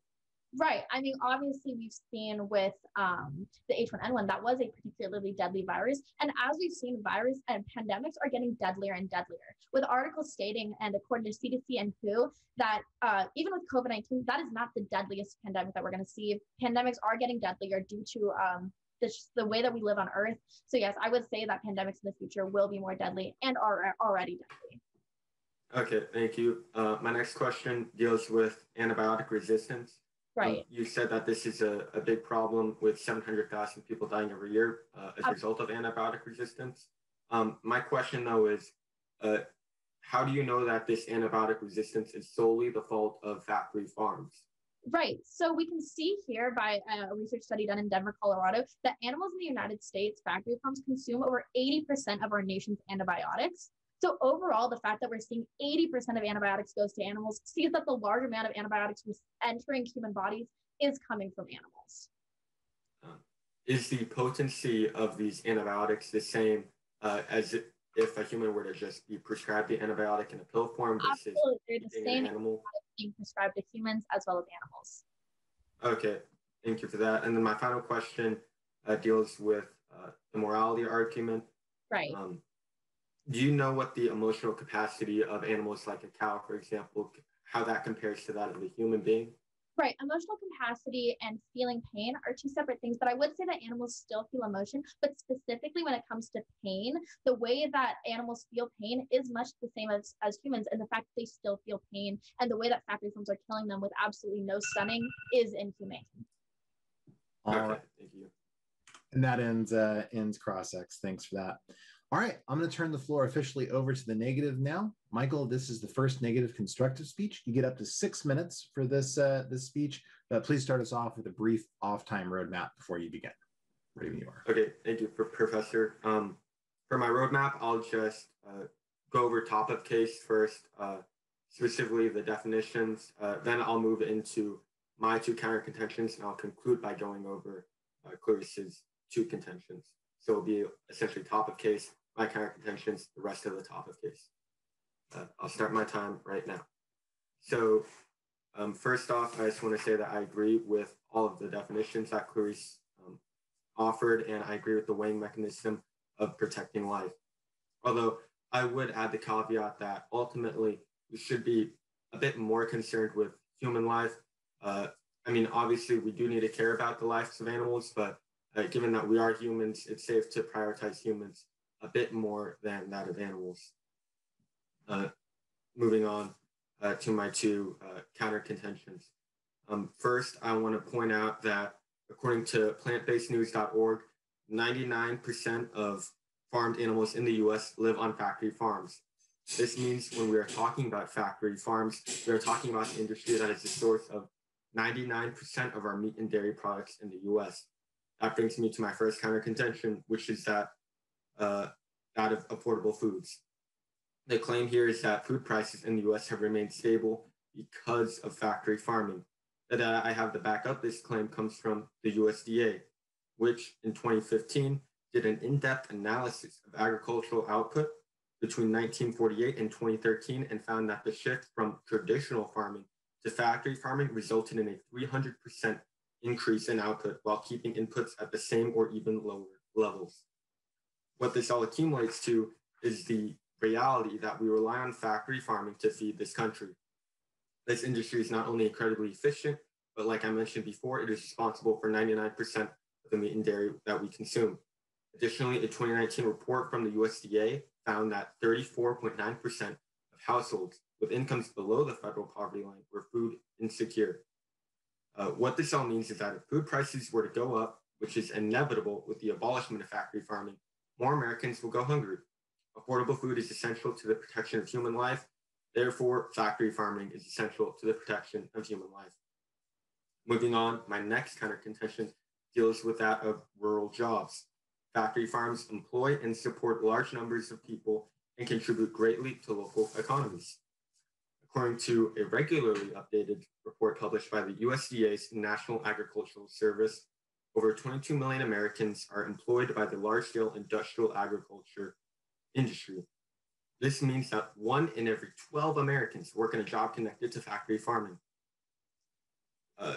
Right. I mean, obviously, we've seen with um, the H1N1 that was a particularly deadly virus. And as we've seen, virus and pandemics are getting deadlier and deadlier. With articles stating, and according to CDC and WHO, that uh, even with COVID 19, that is not the deadliest pandemic that we're going to see. Pandemics are getting deadlier due to um, the, the way that we live on Earth. So, yes, I would say that pandemics in the future will be more deadly and are already deadly. Okay, thank you. Uh, my next question deals with antibiotic resistance. Um, right. Um, you said that this is a, a big problem with 700,000 people dying every year uh, as a result of antibiotic resistance. Um, my question, though, is uh, how do you know that this antibiotic resistance is solely the fault of factory farms? Right. So we can see here by a research study done in Denver, Colorado, that animals in the United States, factory farms consume over 80% of our nation's antibiotics. So overall, the fact that we're seeing 80% of antibiotics goes to animals sees that the large amount of antibiotics entering human bodies is coming from animals. Is the potency of these antibiotics the same uh, as if a human were to just be prescribed the antibiotic in a pill form versus Absolutely. They're the same animal being prescribed to humans as well as animals. Okay, thank you for that. And then my final question uh, deals with uh, the morality argument. Right. Um, do you know what the emotional capacity of animals like a cow, for example, how that compares to that of a human being? Right. Emotional capacity and feeling pain are two separate things, but I would say that animals still feel emotion. But specifically when it comes to pain, the way that animals feel pain is much the same as, as humans. And the fact that they still feel pain and the way that factory farms are killing them with absolutely no stunning is inhumane. All right. Thank you. And that ends uh, ends cross X. Thanks for that. All right, I'm going to turn the floor officially over to the negative now. Michael, this is the first negative constructive speech. You get up to six minutes for this uh, this speech, but please start us off with a brief off-time roadmap before you begin. Ready when you are. Okay, thank you, for Professor. Um, for my roadmap, I'll just uh, go over top of case first, uh, specifically the definitions. Uh, then I'll move into my two counter contentions, and I'll conclude by going over uh, Clarice's two contentions. So it'll be essentially top of case, my counter contentions, the rest of the of case. Uh, I'll start my time right now. So um, first off, I just want to say that I agree with all of the definitions that Clarice um, offered, and I agree with the weighing mechanism of protecting life. Although I would add the caveat that ultimately we should be a bit more concerned with human life. Uh, I mean, obviously, we do need to care about the lives of animals, but uh, given that we are humans, it's safe to prioritize humans a bit more than that of animals. Uh, moving on uh, to my two uh, counter contentions. Um, first, I want to point out that according to plantbasednews.org, 99% of farmed animals in the US live on factory farms. This means when we are talking about factory farms, we are talking about the industry that is the source of 99% of our meat and dairy products in the US. That brings me to my first counter contention, which is that uh, that of affordable foods. The claim here is that food prices in the US have remained stable because of factory farming. The data I have to back up this claim comes from the USDA, which in 2015 did an in depth analysis of agricultural output between 1948 and 2013 and found that the shift from traditional farming to factory farming resulted in a 300% increase in output while keeping inputs at the same or even lower levels. What this all accumulates to is the reality that we rely on factory farming to feed this country. This industry is not only incredibly efficient, but like I mentioned before, it is responsible for 99% of the meat and dairy that we consume. Additionally, a 2019 report from the USDA found that 34.9% of households with incomes below the federal poverty line were food insecure. Uh, what this all means is that if food prices were to go up, which is inevitable with the abolishment of factory farming, more Americans will go hungry. Affordable food is essential to the protection of human life. Therefore, factory farming is essential to the protection of human life. Moving on, my next counter contention deals with that of rural jobs. Factory farms employ and support large numbers of people and contribute greatly to local economies. According to a regularly updated report published by the USDA's National Agricultural Service, over 22 million Americans are employed by the large scale industrial agriculture industry. This means that one in every 12 Americans work in a job connected to factory farming. Uh,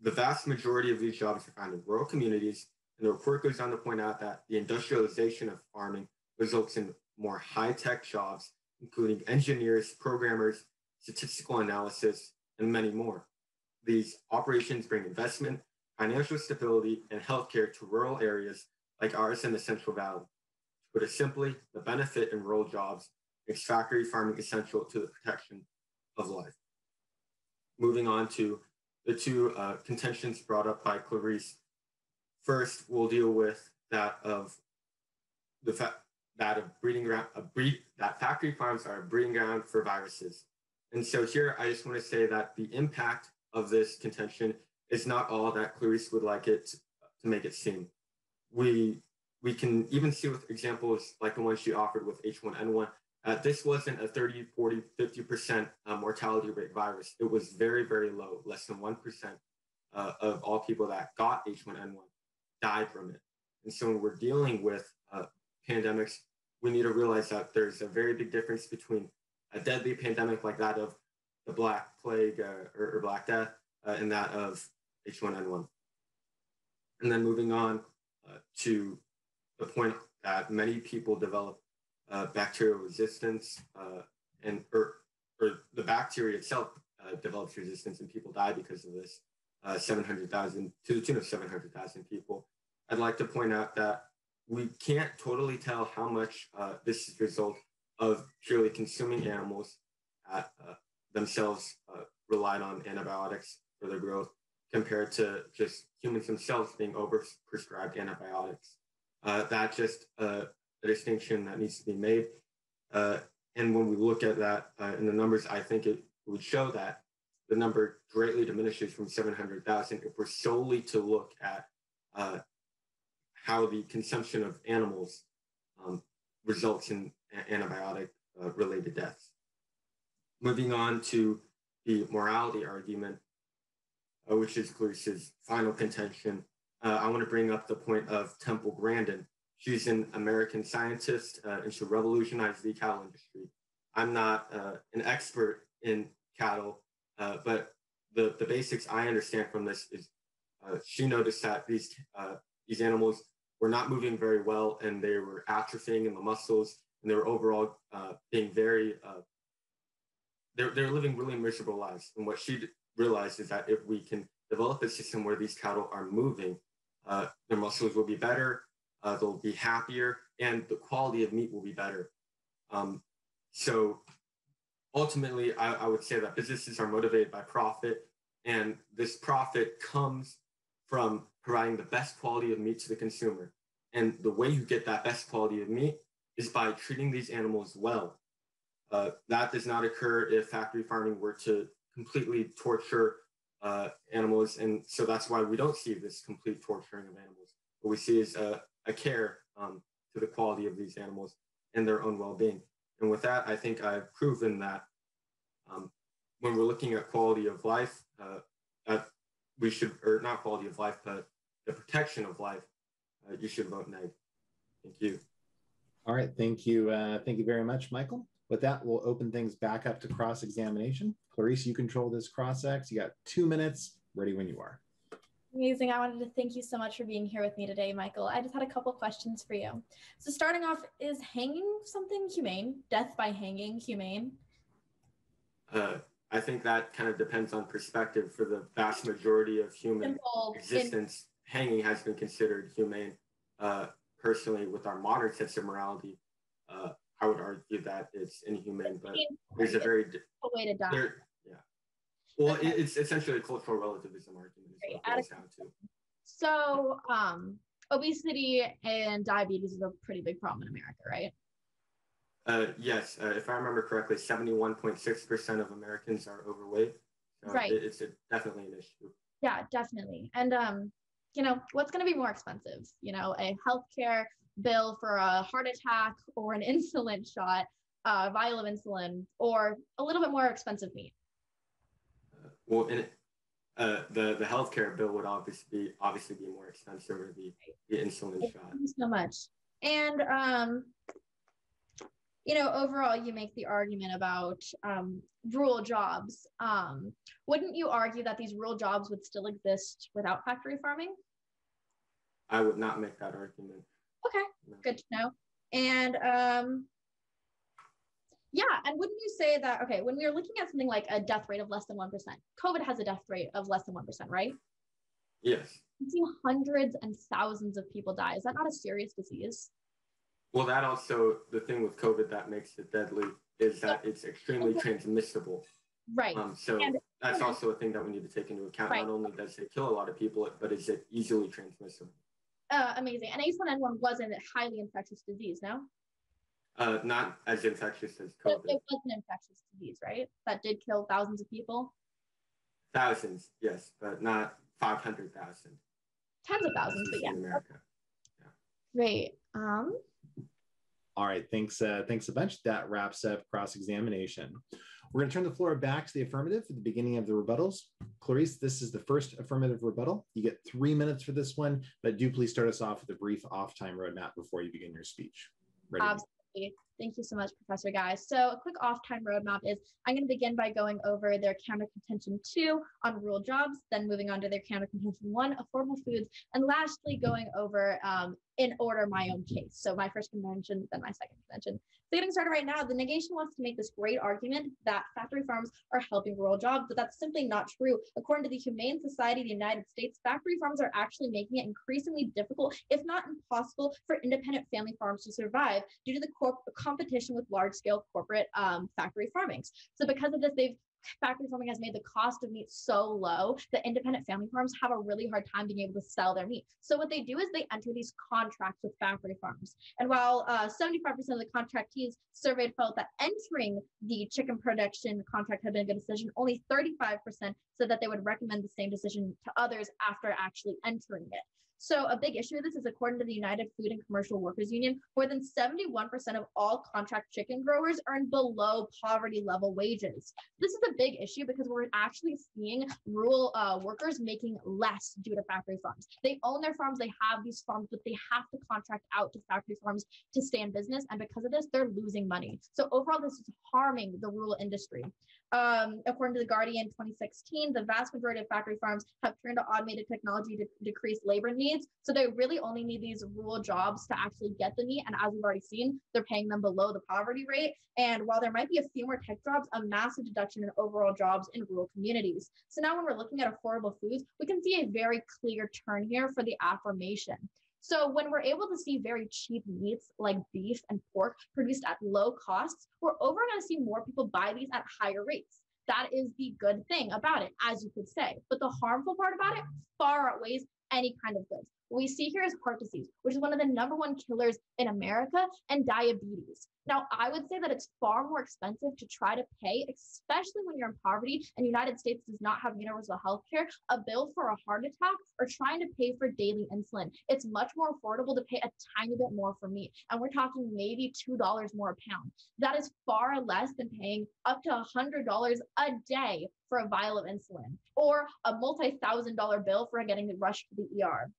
the vast majority of these jobs are found in rural communities, and the report goes on to point out that the industrialization of farming results in more high tech jobs, including engineers, programmers, statistical analysis, and many more. These operations bring investment, financial stability, and healthcare to rural areas like ours in the Central Valley. To put it simply, the benefit in rural jobs makes factory farming essential to the protection of life. Moving on to the two uh, contentions brought up by Clarice. First, we'll deal with that of the fact that of breeding ground, a breed, that factory farms are a breeding ground for viruses. And so here, I just want to say that the impact of this contention is not all that Clarice would like it to make it seem. We we can even see with examples like the one she offered with H1N1, uh, this wasn't a 30, 40, 50% uh, mortality rate virus. It was very, very low, less than 1% uh, of all people that got H1N1 died from it. And so when we're dealing with uh, pandemics, we need to realize that there's a very big difference between a deadly pandemic like that of the Black Plague uh, or, or, Black Death uh, and that of H1N1. And then moving on to the point that many people develop uh, bacterial resistance uh, and or, or the bacteria itself uh, develops resistance and people die because of this. Uh, 700,000 to the tune of 700,000 people. I'd like to point out that we can't totally tell how much uh, this is a result of purely consuming animals at, uh, themselves relied on antibiotics for their growth compared to just humans themselves being over prescribed antibiotics. Uh, that just uh, a distinction that needs to be made. Uh, and when we look at that uh, in the numbers, I think it would show that the number greatly diminishes from 700,000 if we're solely to look at uh, how the consumption of animals um, results in antibiotic related deaths. Moving on to the morality argument, uh, which is Clarice's final contention, uh, I want to bring up the point of Temple Grandin. She's an American scientist uh, and she revolutionized the cattle industry. I'm not uh, an expert in cattle, uh, but the, the basics I understand from this is she noticed that these, these animals were not moving very well and they were atrophying in the muscles and they were overall being very they're, they're living really miserable lives. And what she realized is that if we can develop a system where these cattle are moving, uh, their muscles will be better, uh, they'll be happier, and the quality of meat will be better. Um, so ultimately, I, I would say that businesses are motivated by profit, and this profit comes from providing the best quality of meat to the consumer. And the way you get that best quality of meat is by treating these animals well uh, that does not occur if factory farming were to completely torture uh, animals. And so that's why we don't see this complete torturing of animals. What we see is a, a care um, to the quality of these animals and their own well-being. And with that, I think I've proven that um, when we're looking at quality of life, uh, we should, or not quality of life, but the protection of life, uh, you should vote nay. Thank you. All right, thank you. Uh, thank you very much, Michael. With that, we'll open things back up to cross examination. Clarice, you control this cross ex. You got two minutes. Ready when you are. Amazing. I wanted to thank you so much for being here with me today, Michael. I just had a couple questions for you. So, starting off, is hanging something humane? Death by hanging humane? Uh, I think that kind of depends on perspective. For the vast majority of human Simple. existence, In- hanging has been considered humane. Uh, personally, with our modern sense of morality, uh, I would argue that it's inhumane, but there's a very a way to die. There, yeah. Well, okay. it's essentially a cultural relativism argument. Right. So, um, obesity and diabetes is a pretty big problem in America, right? Uh, yes, uh, if I remember correctly, 71.6% of Americans are overweight. So right. It, it's a, definitely an issue. Yeah, definitely. And, um, you know, what's going to be more expensive? You know, a healthcare bill for a heart attack or an [laughs] insulin shot, a vial of insulin, or a little bit more expensive meat? Uh, well, in, uh, the the healthcare bill would obviously be obviously be more expensive than the, the insulin shot. Thank shot. You so much. And um, you know, overall, you make the argument about um, rural jobs. Um, wouldn't you argue that these rural jobs would still exist without factory farming? I would not make that argument. Okay, good to know. And um, yeah, and wouldn't you say that, okay, when we are looking at something like a death rate of less than 1%, COVID has a death rate of less than 1%, right? Yes. We've seen hundreds and thousands of people die. Is that not a serious disease? Well, that also, the thing with COVID that makes it deadly is that it's extremely okay. transmissible. Right. Um, so and, that's also a thing that we need to take into account. Right. Not only does it kill a lot of people, but is it easily transmissible? Uh, amazing. And H1N1 wasn't a highly infectious disease, no? Uh, not as infectious as COVID. It, it was an infectious disease, right? That did kill thousands of people. Thousands, yes, but not five hundred thousand. Tens of thousands, but yeah. In America. Yeah. Great. Um. All right. Thanks. Uh, thanks a bunch. That wraps up cross examination. We're going to turn the floor back to the affirmative at the beginning of the rebuttals. Clarice, this is the first affirmative rebuttal. You get three minutes for this one, but do please start us off with a brief off time roadmap before you begin your speech. Ready? Absolutely. Thank you so much, Professor Guys. So a quick off-time roadmap is I'm going to begin by going over their counter contention two on rural jobs, then moving on to their counter contention one, affordable foods, and lastly going over um, in order my own case. So my first convention, then my second convention. So getting started right now, the negation wants to make this great argument that factory farms are helping rural jobs, but that's simply not true. According to the Humane Society of the United States, factory farms are actually making it increasingly difficult, if not impossible, for independent family farms to survive due to the corp- competition with large-scale corporate um, factory farmings. So because of this, they've factory farming has made the cost of meat so low that independent family farms have a really hard time being able to sell their meat. So what they do is they enter these contracts with factory farms. And while uh, 75% of the contractees surveyed felt that entering the chicken production contract had been a good decision, only 35% said that they would recommend the same decision to others after actually entering it. So a big issue of this is according to the United Food and Commercial Workers Union, more than 71% of all contract chicken growers earn below poverty level wages. This is a big issue because we're actually seeing rural uh, workers making less due to factory farms. They own their farms, they have these farms, but they have to contract out to factory farms to stay in business. And because of this, they're losing money. So overall, this is harming the rural industry. Um, according to the Guardian 2016, the vast majority of factory farms have turned to automated technology to decrease labor needs. So they really only need these rural jobs to actually get the meat. And as we've already seen, they're paying them below the poverty rate. And while there might be a few more tech jobs, a massive deduction in overall jobs in rural communities. So now when we're looking at affordable foods, we can see a very clear turn here for the affirmation. So when we're able to see very cheap meats like beef and pork produced at low costs, we're over going to see more people buy these at higher rates. That is the good thing about it, as you could say. But the harmful part about it far outweighs any kind of goods. What we see here is heart disease, which is one of the number one killers in America, and diabetes. Now, I would say that it's far more expensive to try to pay, especially when you're in poverty and the United States does not have universal health care, a bill for a heart attack or trying to pay for daily insulin. It's much more affordable to pay a tiny bit more for meat. And we're talking maybe $2 more a pound. That is far less than paying up to $100 a day for a vial of insulin or a multi-thousand dollar bill for getting rushed to the ER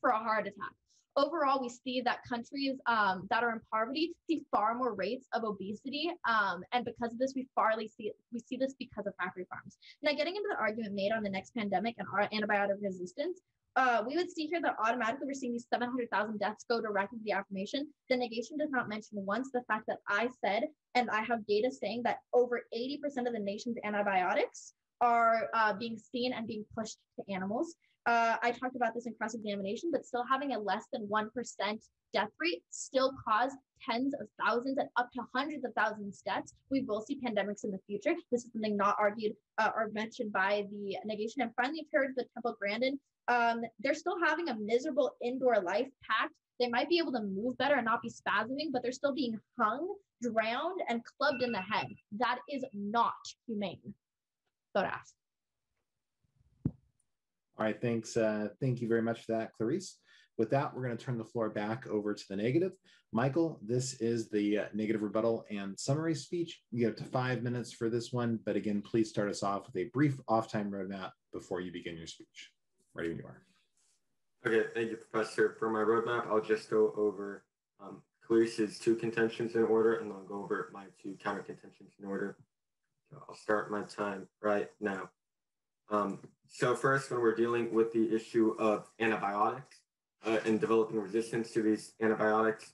for a heart attack. Overall, we see that countries um, that are in poverty see far more rates of obesity, um, and because of this, we farly see we see this because of factory farms. Now, getting into the argument made on the next pandemic and our antibiotic resistance, uh, we would see here that automatically we're seeing these 700,000 deaths go directly to the affirmation. The negation does not mention once the fact that I said, and I have data saying that over 80% of the nation's antibiotics are uh, being seen and being pushed to animals. Uh, I talked about this in cross examination, but still having a less than 1% death rate still caused tens of thousands and up to hundreds of thousands deaths. We will see pandemics in the future. This is something not argued uh, or mentioned by the negation. And finally, paired with Temple Grandin, um, they're still having a miserable indoor life packed. They might be able to move better and not be spasming, but they're still being hung, drowned, and clubbed in the head. That is not humane. To ask. All right, thanks. Uh, thank you very much for that, Clarice. With that, we're going to turn the floor back over to the negative. Michael, this is the uh, negative rebuttal and summary speech. You up to five minutes for this one, but again, please start us off with a brief off-time roadmap before you begin your speech. Ready when you are. Okay, thank you, Professor. For my roadmap, I'll just go over um, Clarice's two contentions in order, and I'll go over my two counter contentions in order. So I'll start my time right now. Um, so first, when we're dealing with the issue of antibiotics uh, and developing resistance to these antibiotics,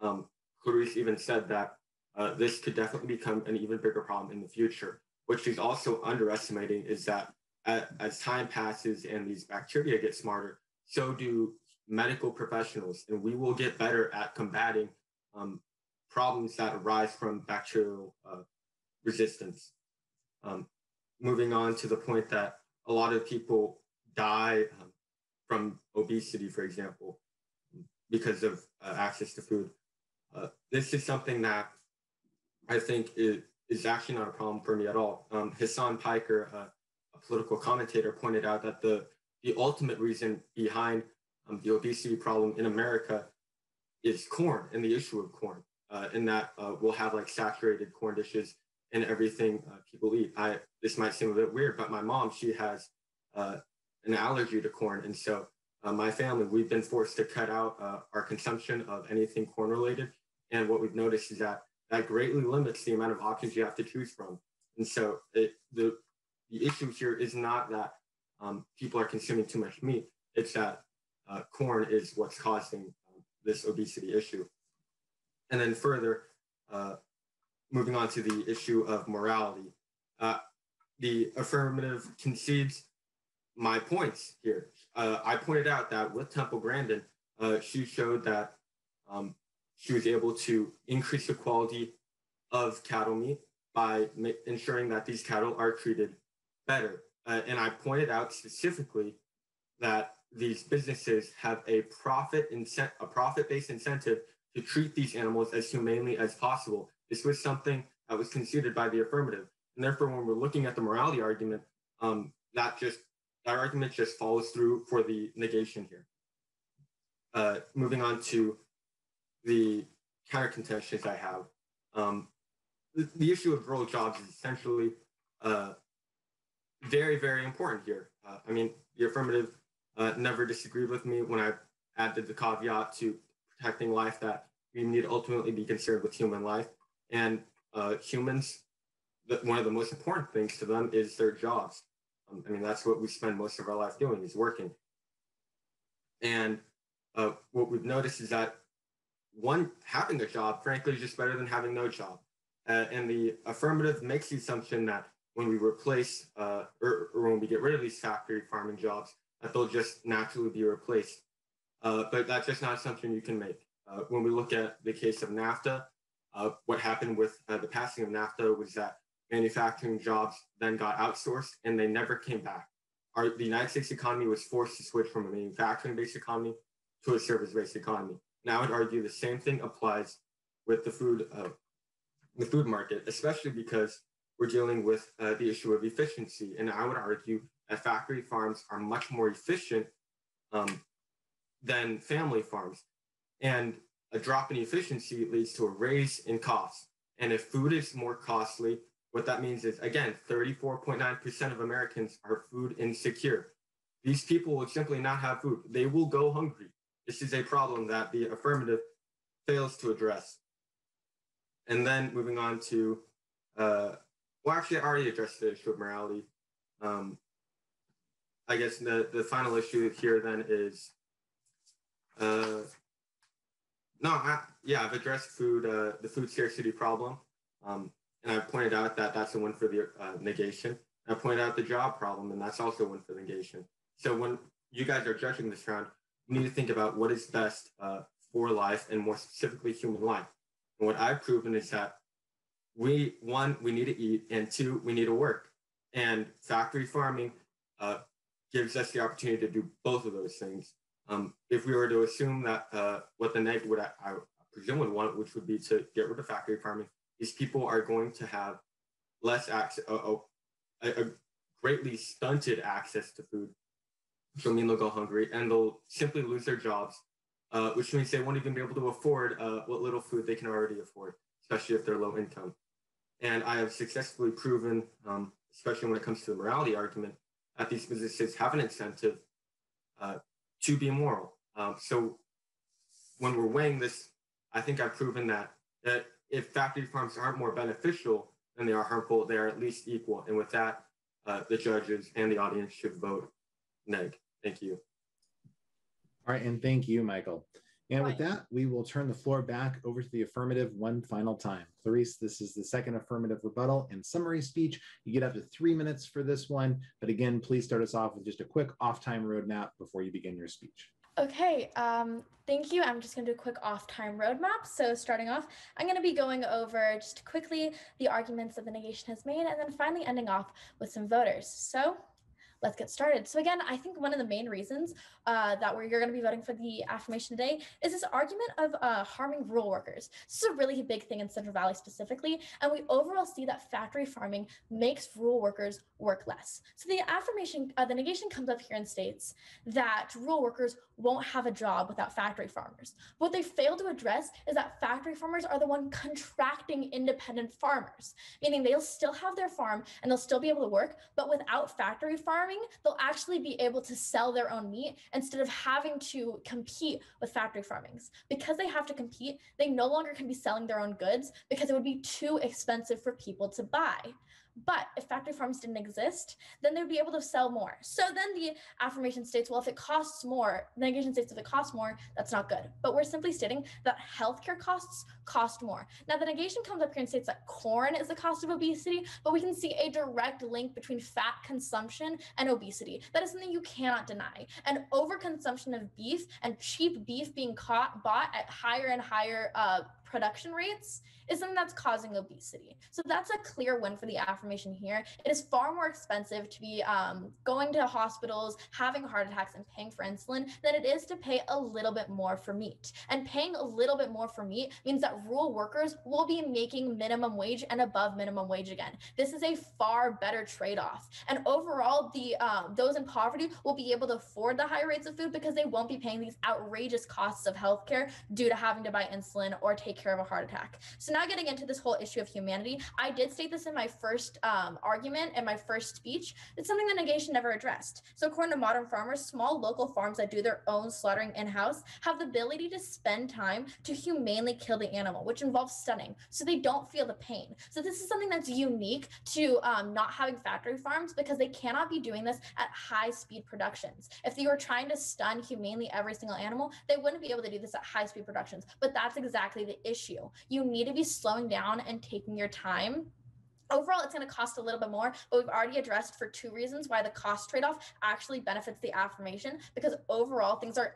um, Clarice even said that uh, this could definitely become an even bigger problem in the future. What she's also underestimating is that as, as time passes and these bacteria get smarter, so do medical professionals, and we will get better at combating um, problems that arise from bacterial uh, resistance. Um, moving on to the point that a lot of people die um, from obesity, for example, because of uh, access to food. Uh, this is something that I think is, is actually not a problem for me at all. Um, Hasan Piker, uh, a political commentator, pointed out that the, the ultimate reason behind um, the obesity problem in America is corn and the issue of corn, uh, in that uh, we'll have like saturated corn dishes and everything uh, people eat. I this might seem a bit weird, but my mom she has uh, an allergy to corn, and so uh, my family we've been forced to cut out uh, our consumption of anything corn related. And what we've noticed is that that greatly limits the amount of options you have to choose from. And so it, the the issue here is not that um, people are consuming too much meat; it's that uh, corn is what's causing um, this obesity issue. And then further, uh, moving on to the issue of morality. Uh, the affirmative concedes my points here. Uh, I pointed out that with Temple Grandin, uh, she showed that um, she was able to increase the quality of cattle meat by ensuring that these cattle are treated better. Uh, and I pointed out specifically that these businesses have a profit incent- a profit-based incentive to treat these animals as humanely as possible. This was something that was conceded by the affirmative, and therefore, when we're looking at the morality argument, um, that just that argument just follows through for the negation here. Uh, moving on to the counter contentions I have. Um, the, the, issue of rural jobs is essentially uh, very, very important here. Uh, I mean, the affirmative uh, never disagreed with me when I added the caveat to protecting life that we need ultimately be concerned with human life. And uh, humans, the, one of the most important things to them is their jobs. Um, I mean, that's what we spend most of our life doing is working. And uh, what we've noticed is that one having a job, frankly, is just better than having no job. Uh, and the affirmative makes the assumption that when we replace uh, or, or, when we get rid of these factory farming jobs, that they'll just naturally be replaced. Uh, but that's just not something you can make. Uh, when we look at the case of NAFTA, uh, what happened with uh, the passing of NAFTA was that manufacturing jobs then got outsourced and they never came back. Our, the United States economy was forced to switch from a manufacturing-based economy to a service-based economy. Now, I would argue the same thing applies with the food, uh, the food market, especially because we're dealing with uh, the issue of efficiency. And I would argue that factory farms are much more efficient um, than family farms. And a drop in efficiency leads to a raise in costs. And if food is more costly, what that means is, again, 34.9% of Americans are food insecure. These people will simply not have food. They will go hungry. This is a problem that the affirmative fails to address. And then moving on to, uh, well, actually, I already addressed the issue of morality. Um, I guess the, the final issue here then is, uh, no, I, yeah, I've addressed food, uh, the food scarcity problem. Um, and I've pointed out that that's a win for the uh, negation. I pointed out the job problem, and that's also win for the negation. So when you guys are judging this round, you need to think about what is best uh, for life and more specifically human life. And what I've proven is that we, one, we need to eat, and two, we need to work. And factory farming uh, gives us the opportunity to do both of those things. Um, if we were to assume that uh, what the neg would, I, I, presume would want, which would be to get rid of factory farming, these people are going to have less access, a, a greatly stunted access to food, which will mean they'll go hungry and they'll simply lose their jobs, uh, which means they won't even be able to afford uh, what little food they can already afford, especially if they're low income. And I have successfully proven, um, especially when it comes to the morality argument, that these businesses have an incentive uh, to be moral. Um, so when we're weighing this, I think I've proven that that if factory farms aren't more beneficial than they are harmful, they are at least equal. And with that, uh, the judges and the audience should vote neg. Thank you. All right, and thank you, Michael. And with that, we will turn the floor back over to the affirmative one final time. Clarice, this is the second affirmative rebuttal and summary speech. You get up to three minutes for this one. But again, please start us off with just a quick off time roadmap before you begin your speech. Okay, um, thank you. I'm just going to do a quick off time roadmap. So, starting off, I'm going to be going over just quickly the arguments that the negation has made and then finally ending off with some voters. So, let's get started. So again, I think one of the main reasons uh, that we're, you're going to be voting for the affirmation today is this argument of uh, harming rural workers. This is a really big thing in Central Valley specifically, and we overall see that factory farming makes rural workers work less. So the affirmation, uh, the negation comes up here and states that rural workers won't have a job without factory farmers. What they fail to address is that factory farmers are the one contracting independent farmers, meaning they'll still have their farm and they'll still be able to work, but without factory farming, they'll actually be able to sell their own meat instead of having to compete with factory farmings. Because they have to compete, they no longer can be selling their own goods because it would be too expensive for people to buy. But if factory farms didn't exist, then they'd be able to sell more. So then the affirmation states, well, if it costs more, the negation states if it costs more, that's not good. But we're simply stating that healthcare costs cost more. Now the negation comes up here and states that corn is the cost of obesity, but we can see a direct link between fat consumption and obesity. That is something you cannot deny. And overconsumption of beef and cheap beef being caught, bought at higher and higher uh, production rates is something that's causing obesity. So that's a clear win for the affirmation here. It is far more expensive to be um, going to hospitals, having heart attacks, and paying for insulin than it is to pay a little bit more for meat. And paying a little bit more for meat means that rural workers will be making minimum wage and above minimum wage again. This is a far better trade-off. And overall, the um, those in poverty will be able to afford the high rates of food because they won't be paying these outrageous costs of healthcare due to having to buy insulin or take care of a heart attack. So now getting into this whole issue of humanity, I did state this in my first um, argument and my first speech. It's something that negation never addressed. So according to modern farmers, small local farms that do their own slaughtering in-house have the ability to spend time to humanely kill the animal, which involves stunning, so they don't feel the pain. So this is something that's unique to um, not having factory farms because they cannot be doing this at high speed productions. If they were trying to stun humanely every single animal, they wouldn't be able to do this at high speed productions. But that's exactly the issue. You need to be slowing down and taking your time overall it's going to cost a little bit more but we've already addressed for two reasons why the cost trade-off actually benefits the affirmation because overall things are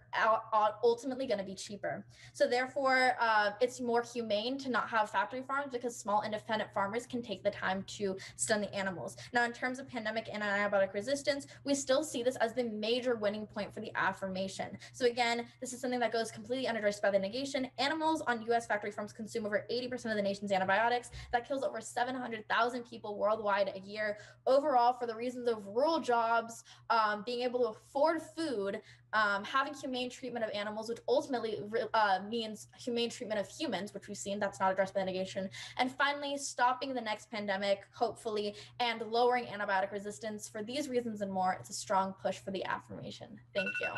ultimately going to be cheaper. So therefore uh, it's more humane to not have factory farms because small independent farmers can take the time to stun the animals. Now in terms of pandemic and antibiotic resistance we still see this as the major winning point for the affirmation. So again this is something that goes completely unaddressed by the negation. Animals on us factory farms consume over 80% of the nation's antibiotics. That kills over 700000 1,000 people worldwide a year. Overall, for the reasons of rural jobs, um, being able to afford food, um, having humane treatment of animals, which ultimately uh, means humane treatment of humans, which we've seen that's not addressed by negation. And finally, stopping the next pandemic, hopefully, and lowering antibiotic resistance. For these reasons and more, it's a strong push for the affirmation. Thank you.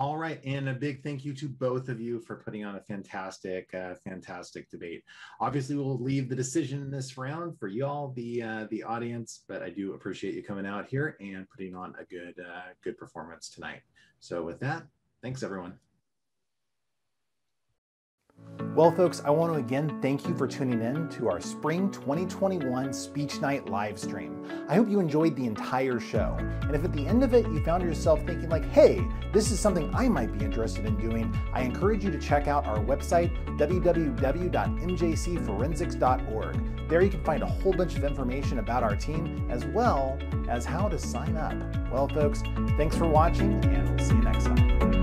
All right, and a big thank you to both of you for putting on a fantastic, uh, fantastic debate. Obviously, we'll leave the decision in this round for y'all, the uh, the audience, but I do appreciate you coming out here and putting on a good, uh, good performance tonight. So, with that, thanks everyone. Well, folks, I want to again thank you for tuning in to our Spring 2021 Speech Night live stream. I hope you enjoyed the entire show. And if at the end of it you found yourself thinking, like, hey, this is something I might be interested in doing, I encourage you to check out our website, www.mjcforensics.org. There you can find a whole bunch of information about our team as well as how to sign up. Well, folks, thanks for watching, and we'll see you next time.